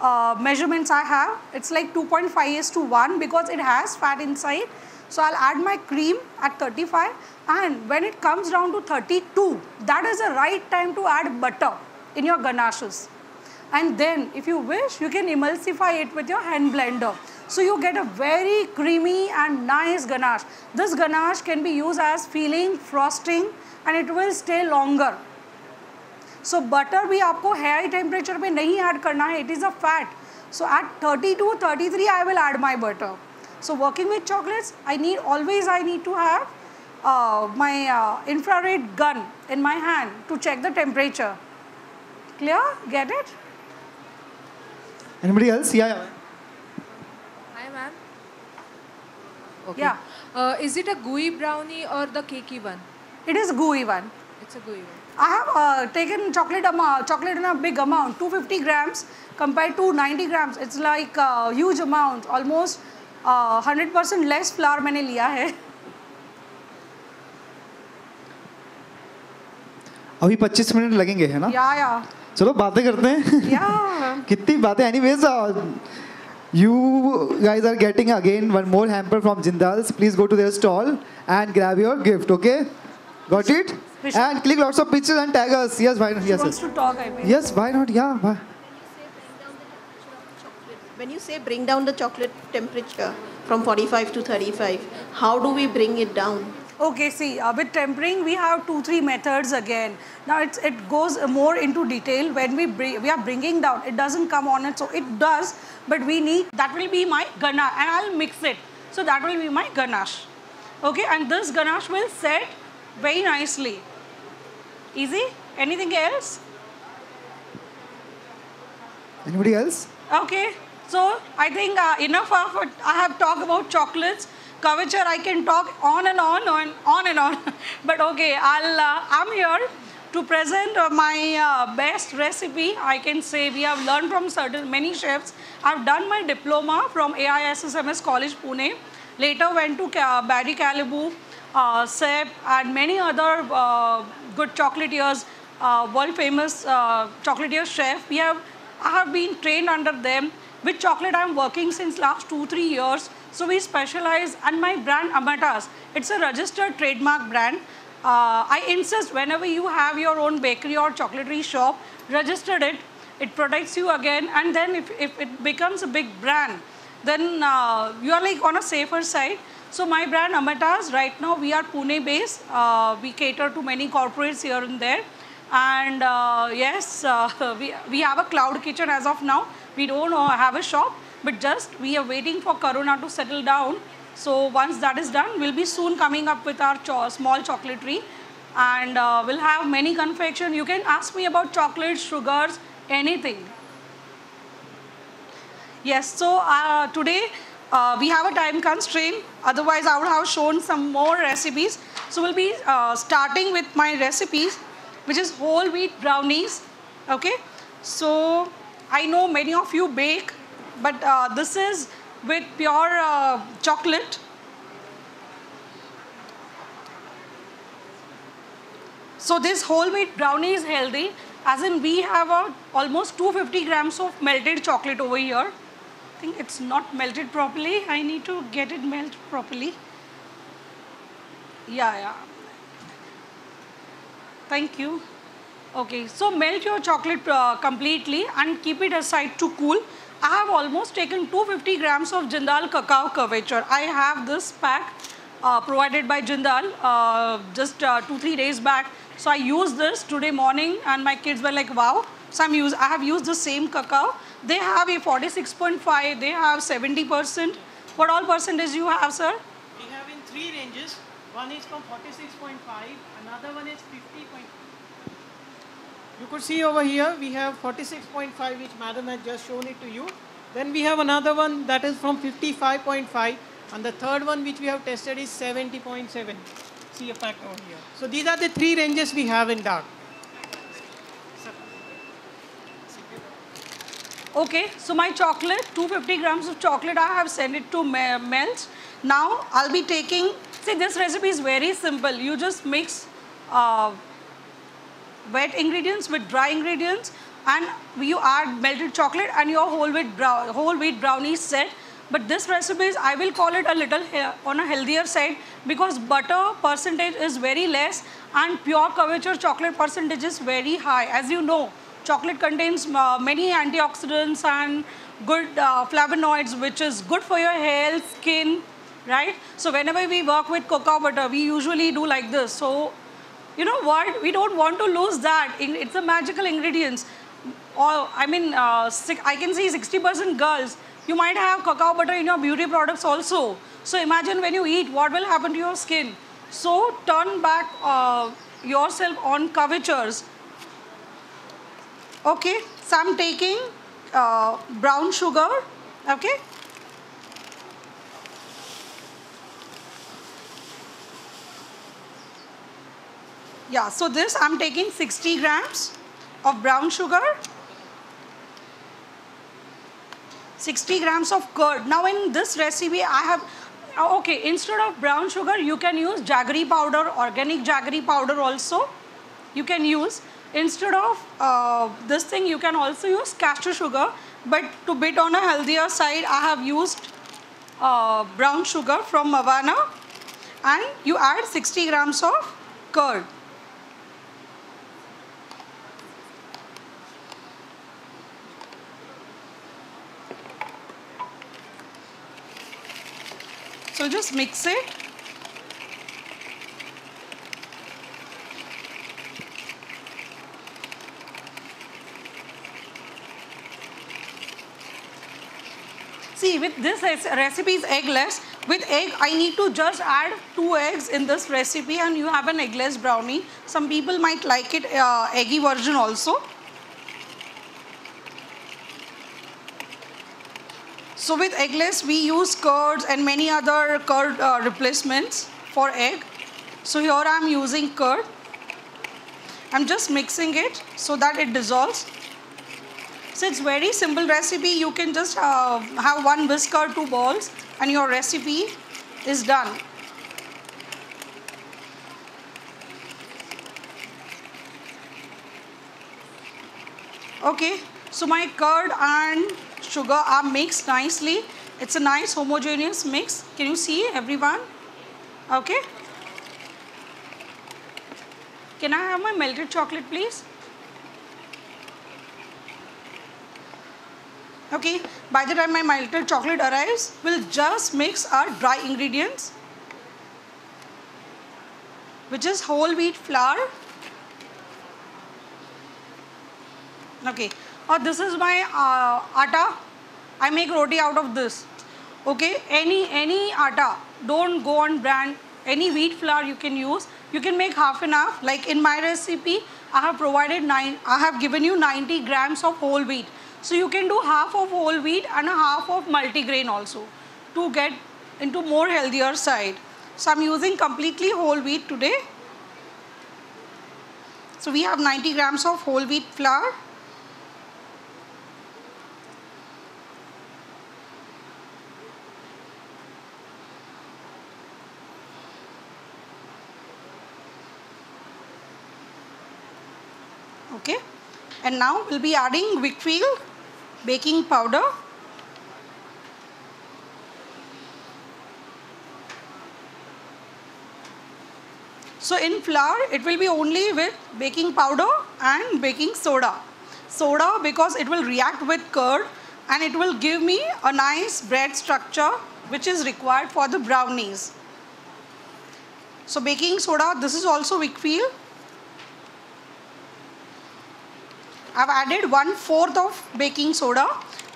uh, measurements I have. It's like 2.5 is to 1 because it has fat inside. So I'll add my cream at 35 and when it comes down to 32, that is the right time to add butter in your ganaches. And then if you wish, you can emulsify it with your hand blender. So you get a very creamy and nice ganache. This ganache can be used as filling, frosting and it will stay longer. So butter भी आपको high temperature पे नहीं add करना है. It is a fat. So at 32, 33 I will add my butter. So working with chocolates, I need always I need to have uh, my uh, infrared gun in my hand to check the temperature. Clear? Get it? Anybody else? Yeah, yeah. Okay. Yeah. Uh, is it a gooey brownie or the cakey one? It is gooey one. It's a gooey one. I have uh, taken chocolate amount, chocolate in a big amount, 250 grams compared to 90 grams. It's like a huge amount, almost uh, 100% less flour मैंने लिया है. अभी 25 minute लगेंगे है ना Yeah, yeah, चलो बातें करते हैं yeah. कितनी बातें anyways you guys are getting again one more hamper from Jindal's. Please go to their stall and grab your gift, okay? Got it? Wish- And click lots of pictures and tag us. Yes, why not? She Yes, wants yes. to talk, I mean. Yes, why not? Yeah, why? When you say bring down the chocolate temperature from 45 to 35, how do we bring it down? Okay, see, uh, with tempering, we have two, three methods again. Now, it's, it goes more into detail when we bring, we are bringing down. It doesn't come on it, so it does, but we need, that will be my ganache, and I'll mix it. So that will be my ganache. Okay, and this ganache will set very nicely. Easy? Anything else? Anybody else? Okay, so I think uh, enough of. I have talked about chocolates. Couverture, I can talk on and on and on and on. but okay, I'll, uh, I'm here to present uh, my uh, best recipe. I can say we have learned from certain many chefs. I've done my diploma from AISSMS College Pune. Later went to Ca- Barry Callebaut, uh, and many other uh, good chocolatiers, uh, world famous uh, chocolatier chef. We have I have been trained under them. With chocolate, I'm working since last two, three years. So we specialize, and my brand Amataz, it's a registered trademark brand. Uh, I insist whenever you have your own bakery or chocolatery shop, register it. It protects you again, and then if, if it becomes a big brand, then uh, you are like on a safer side. So my brand Amataz, right now we are Pune based. Uh, we cater to many corporates here and there. And uh, yes, uh, we, we have a cloud kitchen as of now. We don't uh, have a shop, but just we are waiting for Corona to settle down. So once that is done, we'll be soon coming up with our cho- small chocolatery. And uh, we'll have many confection. You can ask me about chocolates, sugars, anything. Yes, so uh, today uh, we have a time constraint. Otherwise, I would have shown some more recipes. So we'll be uh, starting with my recipes, which is whole wheat brownies. Okay, so I know many of you bake, but uh, this is with pure uh, chocolate. So this whole wheat brownie is healthy, as in we have a, almost 250 grams of melted chocolate over here. I think it's not melted properly. I need to get it melted properly. Yeah, yeah. Thank you. Okay, so melt your chocolate uh, completely and keep it aside to cool. I have almost taken 250 grams of Jindal cacao couverture. I have this pack uh, provided by Jindal uh, just uh, two, three days back. So I used this today morning and my kids were like, wow. So I'm use, I have used the same cacao. They have a 46.5, they have 70%. What all percentage you have, sir? We have in three ranges. One is from 46.5, another one is 50. You could see over here we have 46.5 which madam has just shown it to you. Then we have another one that is from 55.5 and the third one which we have tested is 70.7. See a over here. So these are the three ranges we have in dark. Okay, so my chocolate, 250 grams of chocolate, I have sent it to me- melt. Now I'll be taking, see this recipe is very simple. You just mix uh, wet ingredients with dry ingredients and you add melted chocolate and your whole wheat, brow- whole wheat brownie set. But this recipe is, I will call it a little on a healthier side because butter percentage is very less and pure couverture chocolate percentage is very high. As you know, chocolate contains uh, many antioxidants and good uh, flavonoids which is good for your health, skin, right? So whenever we work with cocoa butter, we usually do like this. So you know what? We don't want to lose that. It's a magical ingredients. Or I mean, uh, I can see 60% girls. You might have cacao butter in your beauty products also. So imagine when you eat, what will happen to your skin? So turn back uh, yourself on couvertures. Okay, so I'm taking uh, brown sugar. Okay. Yeah, so this I'm taking 60 grams of brown sugar, 60 grams of curd. Now in this recipe I have, uh, okay, instead of brown sugar you can use jaggery powder, organic jaggery powder also. You can use, instead of uh, this thing you can also use castor sugar. But to bit on a healthier side I have used uh, brown sugar from Mawana and you add 60 grams of curd. So just mix it. See, with this recipe is eggless. With egg, I need to just add two eggs in this recipe and you have an eggless brownie. Some people might like it uh, eggy version also. So with eggless, we use curds and many other curd uh, replacements for egg. So here I am using curd. I'm just mixing it so that it dissolves. So it's very simple recipe. You can just uh, have one whisker, two balls, and your recipe is done. Okay, so my curd and sugar are mixed nicely. It's a nice homogeneous mix. Can you see everyone? Okay. Can I have my melted chocolate please? Okay, by the time my melted chocolate arrives, we'll just mix our dry ingredients, which is whole wheat flour. Okay, or this is my uh, atta. I make roti out of this. Okay, any any atta. Don't go on brand. Any wheat flour you can use. You can make half and half. Like in my recipe, I have provided nine. I have given you 90 grams of whole wheat. So you can do half of whole wheat and a half of multigrain also to get into more healthier side. So I'm using completely whole wheat today. So we have 90 grams of whole wheat flour. Okay. And now we'll be adding Weikfield baking powder. So in flour, it will be only with baking powder and baking soda. Soda because it will react with curd and it will give me a nice bread structure which is required for the brownies. So baking soda, this is also Weikfield. I've added one fourth of baking soda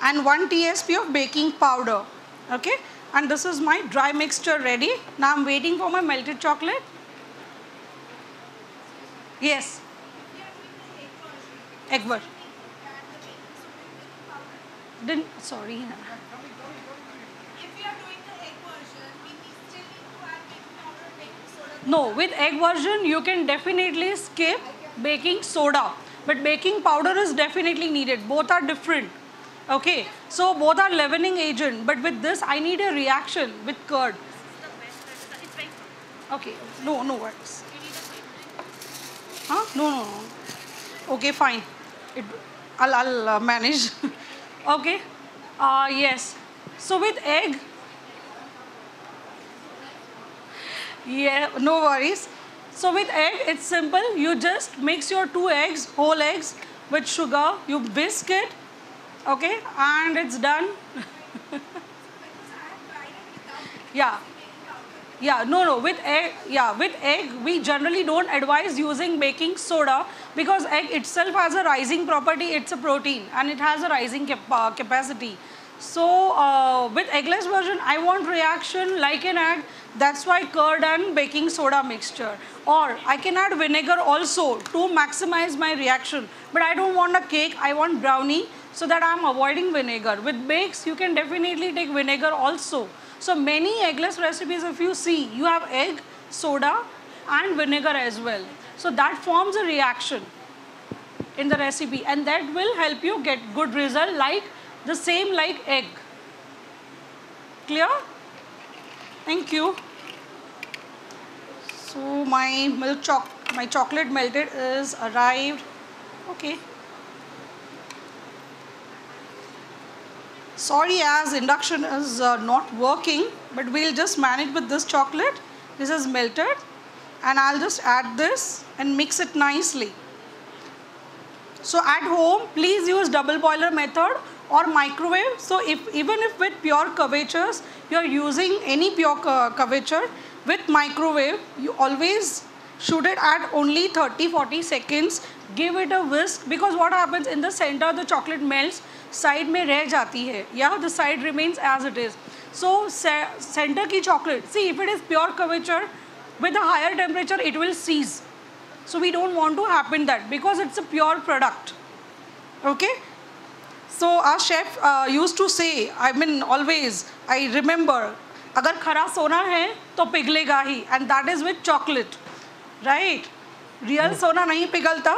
and one TSP of baking powder. Okay, and this is my dry mixture ready. Now I'm waiting for my melted chocolate. Yes. Egg ver- Didn't sorry. No, with egg version you can definitely skip baking soda. But baking powder is definitely needed. Both are different. Okay, so both are leavening agent, but with this I need a reaction with curd. Okay, no, no worries. Huh? No, no, no. Okay, fine. It, I'll, I'll uh, manage. okay. Uh, yes. So with egg, yeah, no worries. So with egg, it's simple. You just mix your two eggs, whole eggs, with sugar. You whisk it, okay, and it's done. yeah. Yeah, no, no. With egg, yeah, with egg, we generally don't advise using baking soda because egg itself has a rising property. It's a protein and it has a rising cap uh, capacity. So uh, with eggless version, I want reaction like an egg. That's why curd and baking soda mixture. Or I can add vinegar also to maximize my reaction. But I don't want a cake. I want brownie so that I'm avoiding vinegar. With bakes, you can definitely take vinegar also. So many eggless recipes, if you see, you have egg, soda and vinegar as well. So that forms a reaction in the recipe and that will help you get good result like the same like egg. Clear? Thank you. So my milk choc my chocolate melted is arrived. Okay. Sorry as induction is uh, not working, but we'll just manage with this chocolate. This is melted and I'll just add this and mix it nicely. So at home, please use double boiler method or microwave. So if even if with pure couvertures, you are using any pure couverture, with microwave, you always shoot it at only 30-40 seconds. Give it a whisk because what happens in the center, the chocolate melts, side may रह jati hai. Yeah, the side remains as it is. So center ki chocolate, see if it is pure couverture, with a higher temperature it will seize. So we don't want to happen that because it's a pure product. Okay. So our chef use to say I mean always I remember अगर खरा सोना है तो पिघलेगा ही. And that is with chocolate right real सोना नहीं पिघलता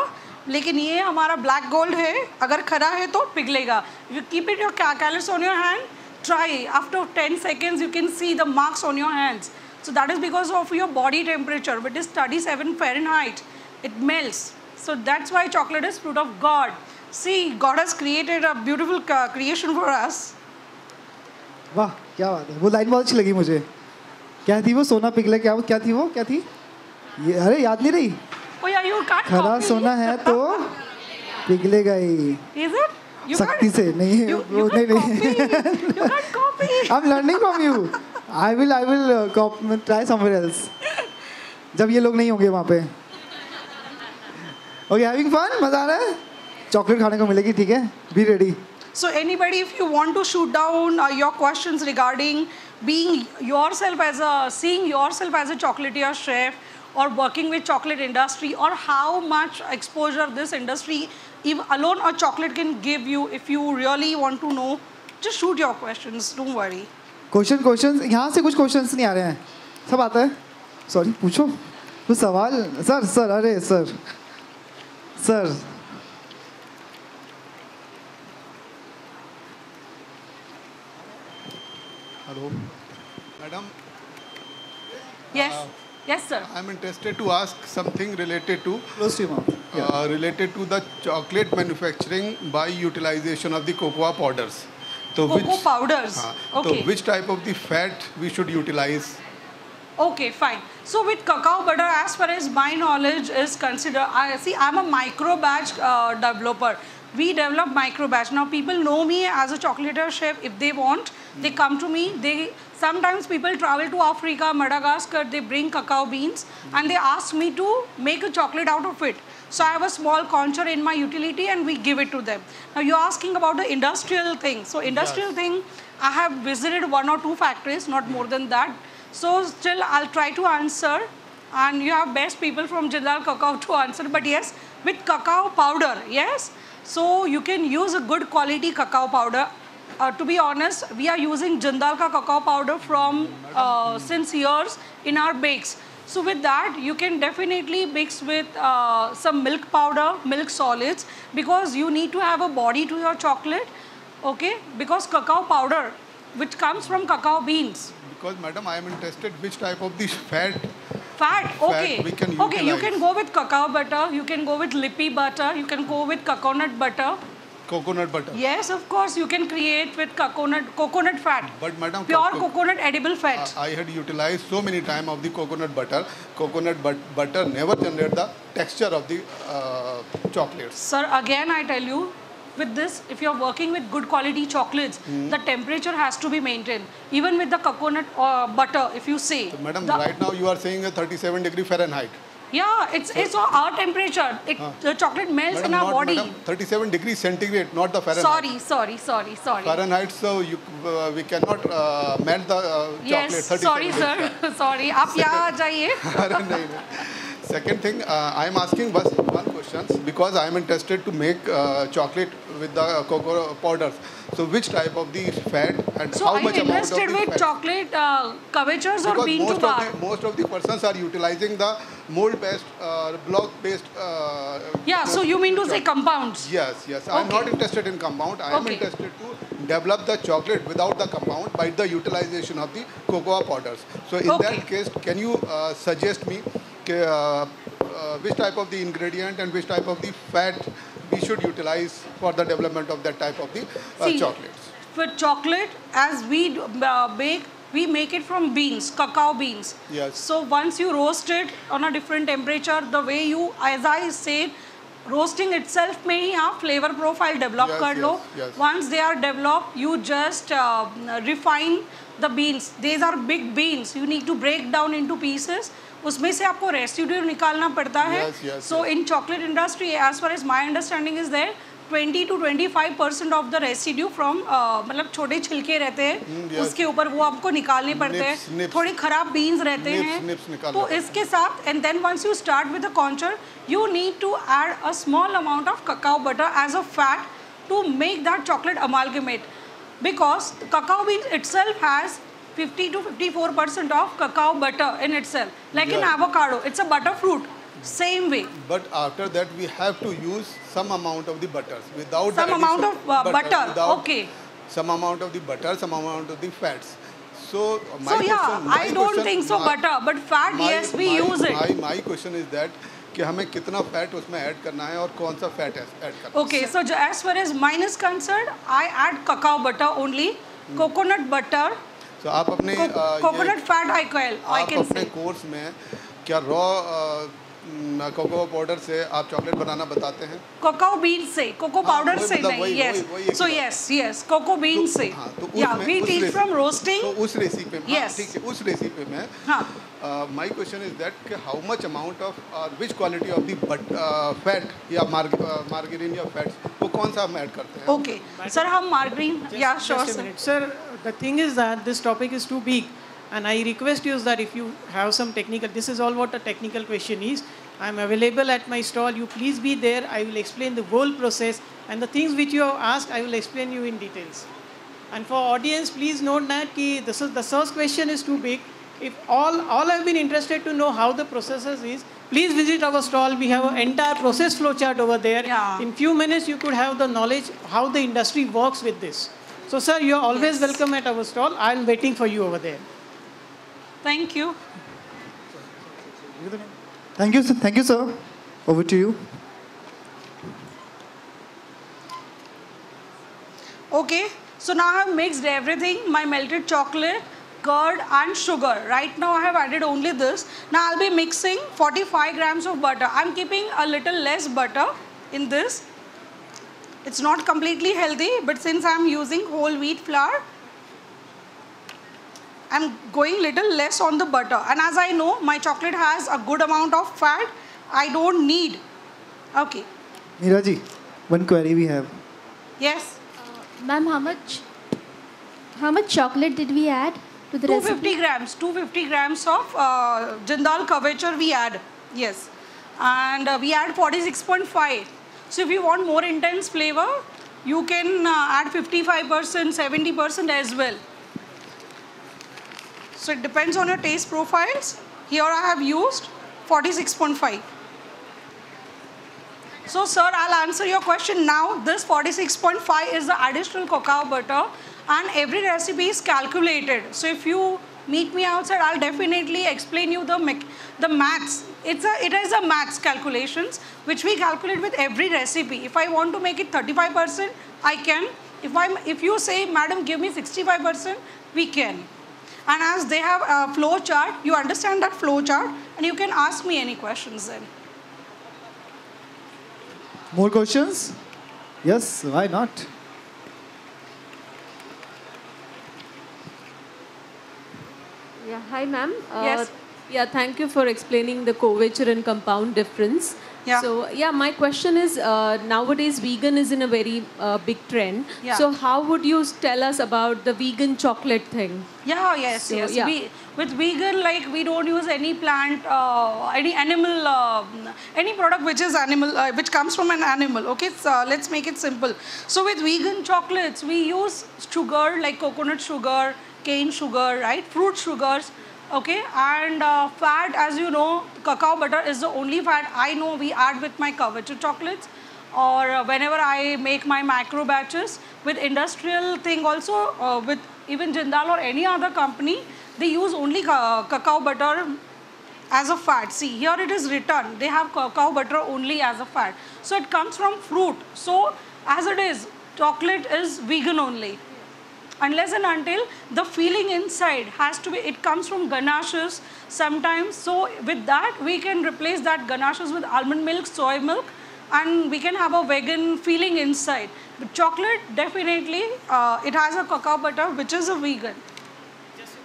लेकिन ये हमारा ब्लैक गोल्ड है। अगर खरा है तो पिघलेगा। You keep it your callets on your hand try after ten seconds you can see the marks on your hands so that is because of your body temperature which is thirty seven fahrenheit it melts so that's why chocolate is fruit of god see god has created a beautiful creation for us वाह क्या बात है वो line बहुत अच्छी लगी मुझे क्या थी वो सोना पिघले क्या वो क्या थी वो क्या थी ये अरे याद नहीं रही Oh yeah, you can't खरा. सोना है तो पिघलेगा ही Is it? You सख्ती can't- से नहीं You, वो you नहीं नहीं learning from you. I will I will uh, cop, try somewhere else. जब ये लोग नहीं होंगे वहाँ पे ओके हैविंग फन मज़ा आ रहा है चॉकलेट खाने को मिलेगी ठीक है? Be ready so anybody if you want to shoot down your question regarding being yourself as young yourself as a chocolate your chef और वर्किंग विद चॉकलेट इंडस्ट्री और how much exposure this industry even alone और chocolate can give you if you really want to know just shoot your question don't worry question question यहाँ से कुछ question नहीं आ रहे हैं। सब आता है? सॉरी पूछो। कुछ सवाल? सर सर अरे sir sir Hello. Madam, Yes, yes sir. I'm interested to ask something related to close to your mouth. uh, related to the chocolate manufacturing by utilization of the cocoa powders. So Cocoa powders, हाँ, okay. So which type of the fat we should utilize? Okay, fine. So with cacao butter, as far as my knowledge is considered, I see I'm a micro batch uh, developer. We develop micro batch. Now people know me as a chocolatier chef. If they want, they come to me. They sometimes people travel to Africa, Madagascar. They bring cacao beans and they ask me to make a chocolate out of it. So I have a small concher in my utility and we give it to them. Now you're asking about the industrial thing. So industrial thing, I have visited one or two factories, not more than that. So still I'll try to answer and you have best people from Jindal Cacao to answer. But yes, with cacao powder, yes. So you can use a good quality cacao powder. Uh, to be honest, we are using Jindal ka cacao powder from uh, since years in our bakes. So with that, you can definitely mix with uh, some milk powder, milk solids, because you need to have a body to your chocolate. Okay, because cacao powder, which comes from cacao beans. Because, madam, I am interested which type of the fat. Fat, okay. we can okay, you can go with cacao butter, you can go with illipe butter, you can go with coconut butter. Coconut butter. Yes, of course, you can create with coconut coconut fat. But, madam, Pure co- coconut edible fat. I had utilized so many time of the coconut butter. Coconut but butter never generate the texture of the uh, chocolates. Sir, again I tell you, with this, if you're working with good quality chocolates, Hmm. the temperature has to be maintained. Even with the coconut uh, butter, if you say. Madam, right now you are saying a 37 degree Fahrenheit. Yeah, it's it's our temperature. It, huh. The chocolate melts madam, in our body. Madam, 37 degrees centigrade, not the Fahrenheit. Sorry, sorry, sorry, sorry. Fahrenheit, so you, uh, we cannot uh, melt the uh, yes, chocolate. Yes, sorry, sir. sorry. Aap yahan jaiye. Second thing, uh, I am asking one question because I am interested to make uh, chocolate with the cocoa powders so which type of the fat and So how much amount of fat? So interested the with fat chocolate uh, or bean to most bar? of the most of the persons are utilizing the mold based uh, block based uh, Yeah, so you mean to say compounds? Yes, yes. I am not interested in compound. I am Okay. interested to develop the chocolate without the compound by the utilization of the cocoa powders. So in Okay. that case, can you uh, suggest me ke, uh, uh, which type of the ingredient and which type of the fat we should utilize for the development of that type of the uh, See, chocolates? For chocolate, as we do- uh, bake, we make it from beans, cacao beans. Yes. So once you roast it on a different temperature, the way you, as I said, roasting itself में ही आप flavor profile develop Yes, कर लो. yes, yes. Once they are developed, you just uh, refine the beans. These are big beans. You need to break down into pieces. उसमें से आपको residue निकालना पड़ता है। So in chocolate industry as far as my understanding is there 20 to 25 percent of the residue from मतलब छोटे छिलके रहते हैं। Yes. उसके ऊपर वो आपको निकालने पड़ते हैं। थोड़ी खराब बीन्स रहते हैं। तो इसके साथ and then once you start with the concher you need to add a small amount of cacao butter as a fat to make that chocolate amalgamate because cacao bean it's has 50 to 54 percent of cacao butter in itself like in Yeah. avocado it's a butter fruit same way But after that, we have to use some amount of the butters without Some the amount addition- of, uh, butter, without okay. Some amount of the butter, some amount of the fats. So my so yeah question, my i don't question- think so my- butter but fat my- yes we my- use it My, my question is that कि हमें कितना fat उसमें add करना है और कौन सा fat add करना है Okay, so j- as far as mine is concerned, I add cacao butter only, coconut तो आप अपने coconut fat I coil can से कोर्स में क्या रॉ कोको पाउडर से आप चॉकलेट बनाना बताते हैं? कोको बीन से कोको पाउडर हाँ, से मतलब नहीं yes so yes yes cocoa bean से. या वी इज़ फ्रॉम रोस्टिंग उस रेसिपी तो में हाँ, ठीक है उस रेसिपी में हाँ. माय क्वेश्चन इज़ दैट कि how much amount of which quality of the fat या मार्गरीन uh, या फैट्स वो कौन सा हम ऐड करते हैं? ओके सर हम मार्गरीन या sure sir a sir. minute. Sir, the thing is that this topic is too big and I request you that if you have some technical, this is all what a technical question is. I am available at my stall. You please be there. I will explain the whole process and the things which you have asked, I will explain you in details. And for audience, please note that ki this is the first question is too big. If all all have been interested to know how the processes is, please visit our stall. We have an entire process flow chart over there. Yeah. In few minutes, you could have the knowledge how the industry works with this. So, sir, you are always Yes. welcome at our stall. I am waiting for you over there. Thank you. Thank you, sir. Thank you, sir. Over to you. Okay, so now I have mixed everything, my melted chocolate, curd and sugar. Right now I have added only this. Now I'll be mixing 45 grams of butter. I'm keeping a little less butter in this. It's not completely healthy, but since I'm using whole wheat flour, I'm going little less on the butter. And as I know, my chocolate has a good amount of fat. I don't need. Okay. Meera ji, one query we have. Yes. Ma'am, how much how much chocolate did we add to the 250 recipe? grams 250 grams of uh, jindal couverture we add yes and uh, we add 46.5 so if you want more intense flavor you can uh, add 55% 70% as well so it depends on your taste profiles here i have used 46.5 So, sir, I'll answer your question now. This 46.5 is the additional cacao butter, and every recipe is calculated. So, if you meet me outside, I'll definitely explain you the the maths. It's a it is a max calculations which we calculate with every recipe. If I want to make it 35%, I can. If I'm if you say, madam, give me 65%, we can. And as they have a flow chart, you understand that flow chart, and you can ask me any questions then. More questions? Yes, why not? Yeah, hi ma'am. Uh, Yes. Yeah, thank you for explaining the couverture and compound difference. Yeah. So yeah, my question is uh, nowadays vegan is in a very uh, big trend. Yeah. So how would you tell us about the vegan chocolate thing? Yeah, yes, So, yes. yeah. We, with vegan, like we don't use any plant, uh, any animal, uh, any product which is animal, uh, which comes from an animal. Okay, so let's make it simple. So with vegan chocolates, we use sugar like coconut sugar, cane sugar, right? Fruit sugars. Okay, and uh, fat, as you know, cacao butter is the only fat I know we add with my couverture chocolates or uh, whenever I make my macro batches with industrial thing also uh, with even Jindal or any other company they use only ca- cacao butter as a fat. See here it is written they have cacao butter only as a fat. So it comes from fruit. So as it is chocolate is vegan only unless and until the feeling inside has to be it comes from ganaches sometimes so with that we can replace that ganaches with almond milk soy milk and we can have a vegan feeling inside but chocolate definitely uh, it has a cacao butter which is a vegan Just a.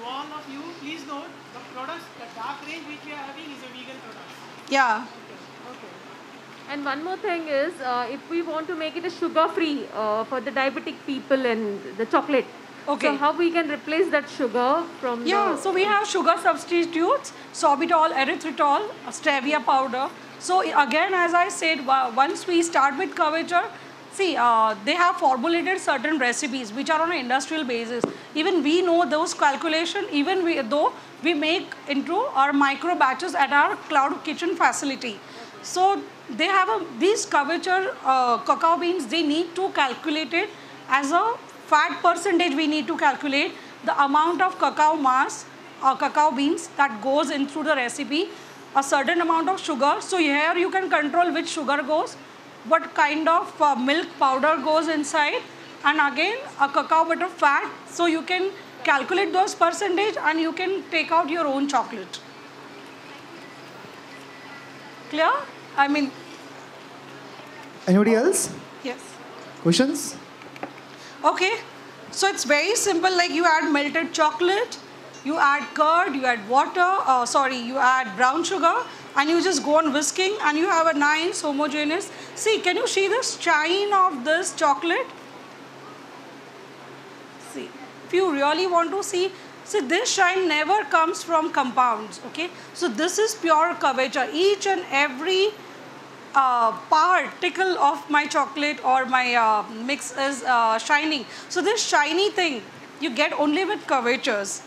To all of you, please note the products, the dark range which we are having is a vegan product. yeah And one more thing is, uh, if we want to make it a sugar-free uh, for the diabetic people and the chocolate, Okay. so how we can replace that sugar from Yeah, so we have sugar substitutes, sorbitol, erythritol, stevia powder. So again, as I said, once we start with couverture, see, uh, they have formulated certain recipes which are on an industrial basis. Even we know those calculation, even we, though we make into our micro batches at our cloud kitchen facility. So they have a, these couverture uh, cacao beans, they need to calculate it as a fat percentage we need to calculate the amount of cacao mass or cacao beans that goes into the recipe, a certain amount of sugar. So here you can control which sugar goes, what kind of uh, milk powder goes inside and again a cacao butter fat. So you can calculate those percentage and you can take out your own chocolate. Clear? I mean, Anybody else? yes. Questions? Okay, so it's very simple. Like you add melted chocolate, you add curd, you add water. Uh, sorry, you add brown sugar, and you just go on whisking, and you have a nice homogeneous. See, can you see the shine of this chocolate? See, if you really want to see, see this shine never comes from compounds. Okay, so this is pure couverture. Each and every uh, particle of my chocolate or my uh, mix is uh, shining. So this shiny thing you get only with couvertures.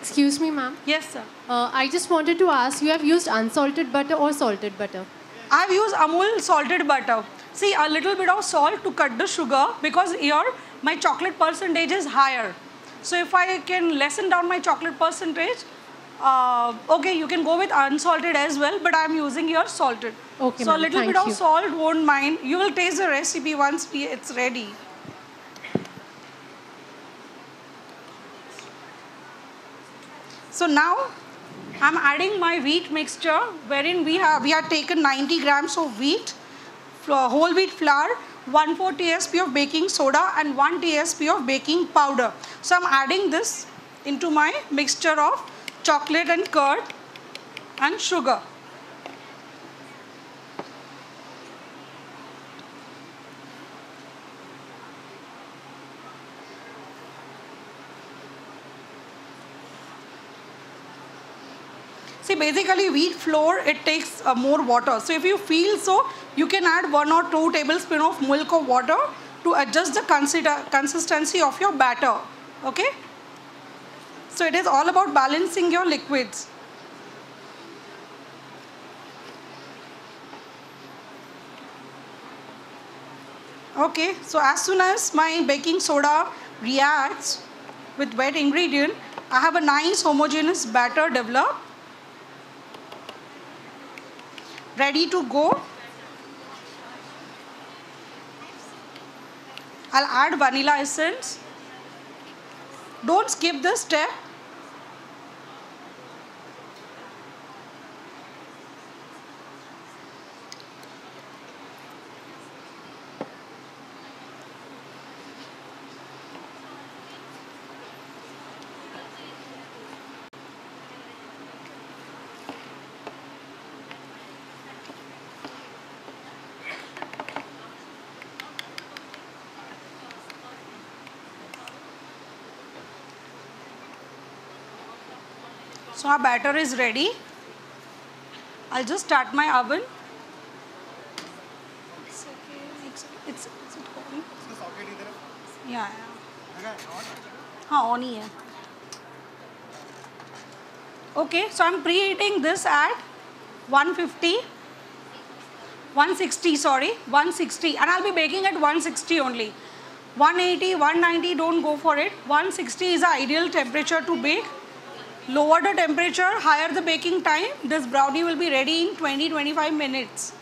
Excuse me, ma'am. Yes, sir. Uh, I just wanted to ask, you have used unsalted butter or salted butter? I've used Amul salted butter. See, a little bit of salt to cut the sugar because here my chocolate percentage is higher. So if I can lessen down my chocolate percentage, uh, okay, you can go with unsalted as well, but I'm using here salted. Okay, so a little bit of you. salt won't mind. You will taste the recipe once we, it's ready. So now I'm adding my wheat mixture wherein we have we have taken 90 grams of wheat, whole wheat flour, 1 4 tsp of baking soda and 1 tsp of baking powder. So I'm adding this into my mixture of chocolate and curd and sugar. See, basically wheat flour, it takes uh, more water. So if you feel so, you can add one or two tablespoon of milk or water to adjust the consistency of your batter. Okay? So it is all about balancing your liquids. Okay, so as soon as my baking soda reacts with wet ingredient, I have a nice homogeneous batter developed. Ready to go. I'll add vanilla essence. Don't skip this step. So our batter is ready. I'll just start my oven. It's okay. It's, it's, is it on? Yeah, yeah. Haan, on hai. Okay, so I'm preheating this at 150, 160, sorry, 160. And I'll be baking at 160 only. 180, 190, don't go for it. 160 is the ideal temperature to bake lower the temperature higher the baking time this brownie will be ready in 20 25 minutes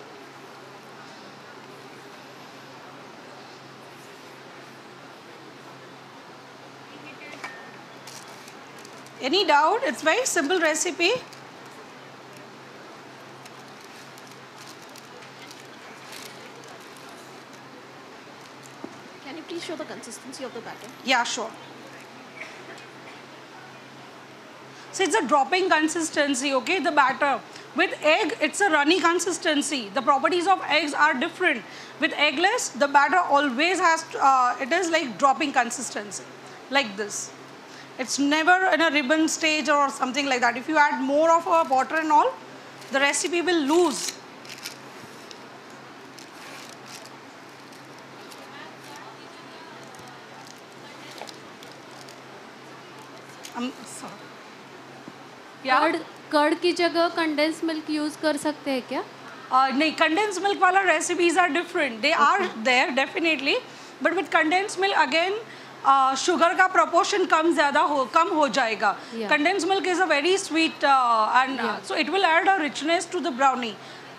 any doubt it's very simple recipe Can you please show the consistency of the batter? Yeah, sure. So it's a dropping consistency, okay, the batter. With egg, it's a runny consistency. The properties of eggs are different. With eggless, the batter always has, to, uh, it is like dropping consistency, like this. It's never in a ribbon stage or something like that. If you add more of a water and all, the recipe will lose. Curd curd की जगह condense milk use कर सकते हैं क्या? Uh, नहीं condense milk वाला recipes are different they are there definitely but with condense milk again sugar का proportion कम ज़्यादा हो कम हो जाएगा. Condense milk is a very sweet and so it will add a richness to the brownie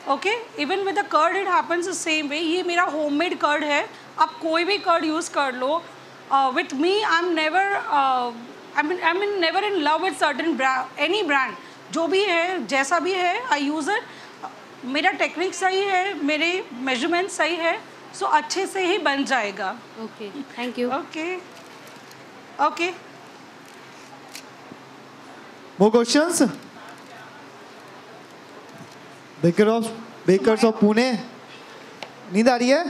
okay even with the curd it happens the same way ये मेरा homemade curd है. आप कोई भी कर्ड यूज़ कर लो. With me I am never I mean I mean never in love with certain any brand जो भी है जैसा भी है आई यूज़ इट मेरा टेक्निक सही है मेरे मेज़रमेंट सही है सो so अच्छे से ही बन जाएगा। Okay thank you okay okay More questions? Baker of Bakers of Pune. नींद आ रही है?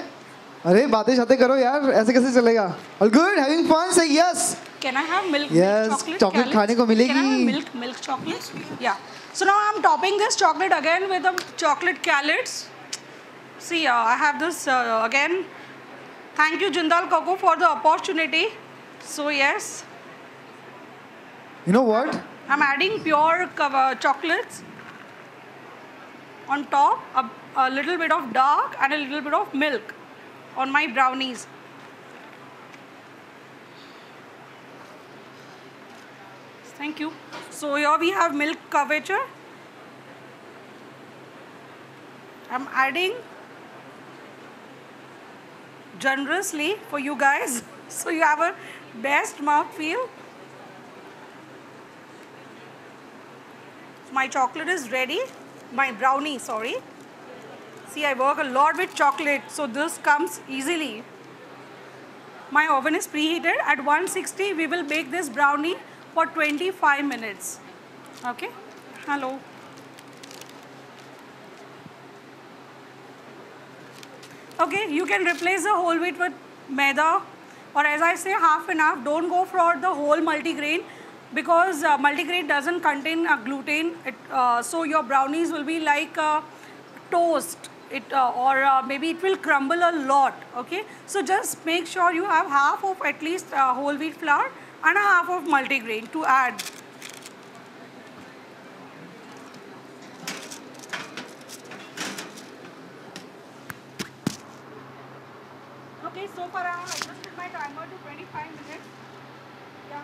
अरे बातें शाते करो यार ऐसे कैसे चलेगा? All good having fun say yes Can I have milk? Yes, milk chocolate, chocolate Can I have milk milk chocolate? Yeah. So now I'm topping this chocolate again with the chocolate carrots. See, uh, I have this uh, again. Thank you, Jindal Cocoa, for the opportunity. So yes. You know what? I'm adding pure uh, chocolates on top, a, a little bit of dark and a little bit of milk on my brownies. Thank you. So here we have milk couverture. I'm adding generously for you guys so you have a best mouth feel. My chocolate is ready. My brownie, sorry. See, I work a lot with chocolate, so this comes easily. My oven is preheated. At 160, we will bake this brownie for 25 minutes. Okay? Hello. Okay, you can replace the whole wheat with maida or as I say half and half. Don't go for the whole multigrain because uh, multigrain doesn't contain uh, gluten. It, uh, so your brownies will be like uh, toast. It, uh, or uh, maybe it will crumble a lot okay so just make sure you have half of at least whole wheat flour and a half of multigrain to add. Okay, so far I have adjusted my timer to 25 minutes. Yeah.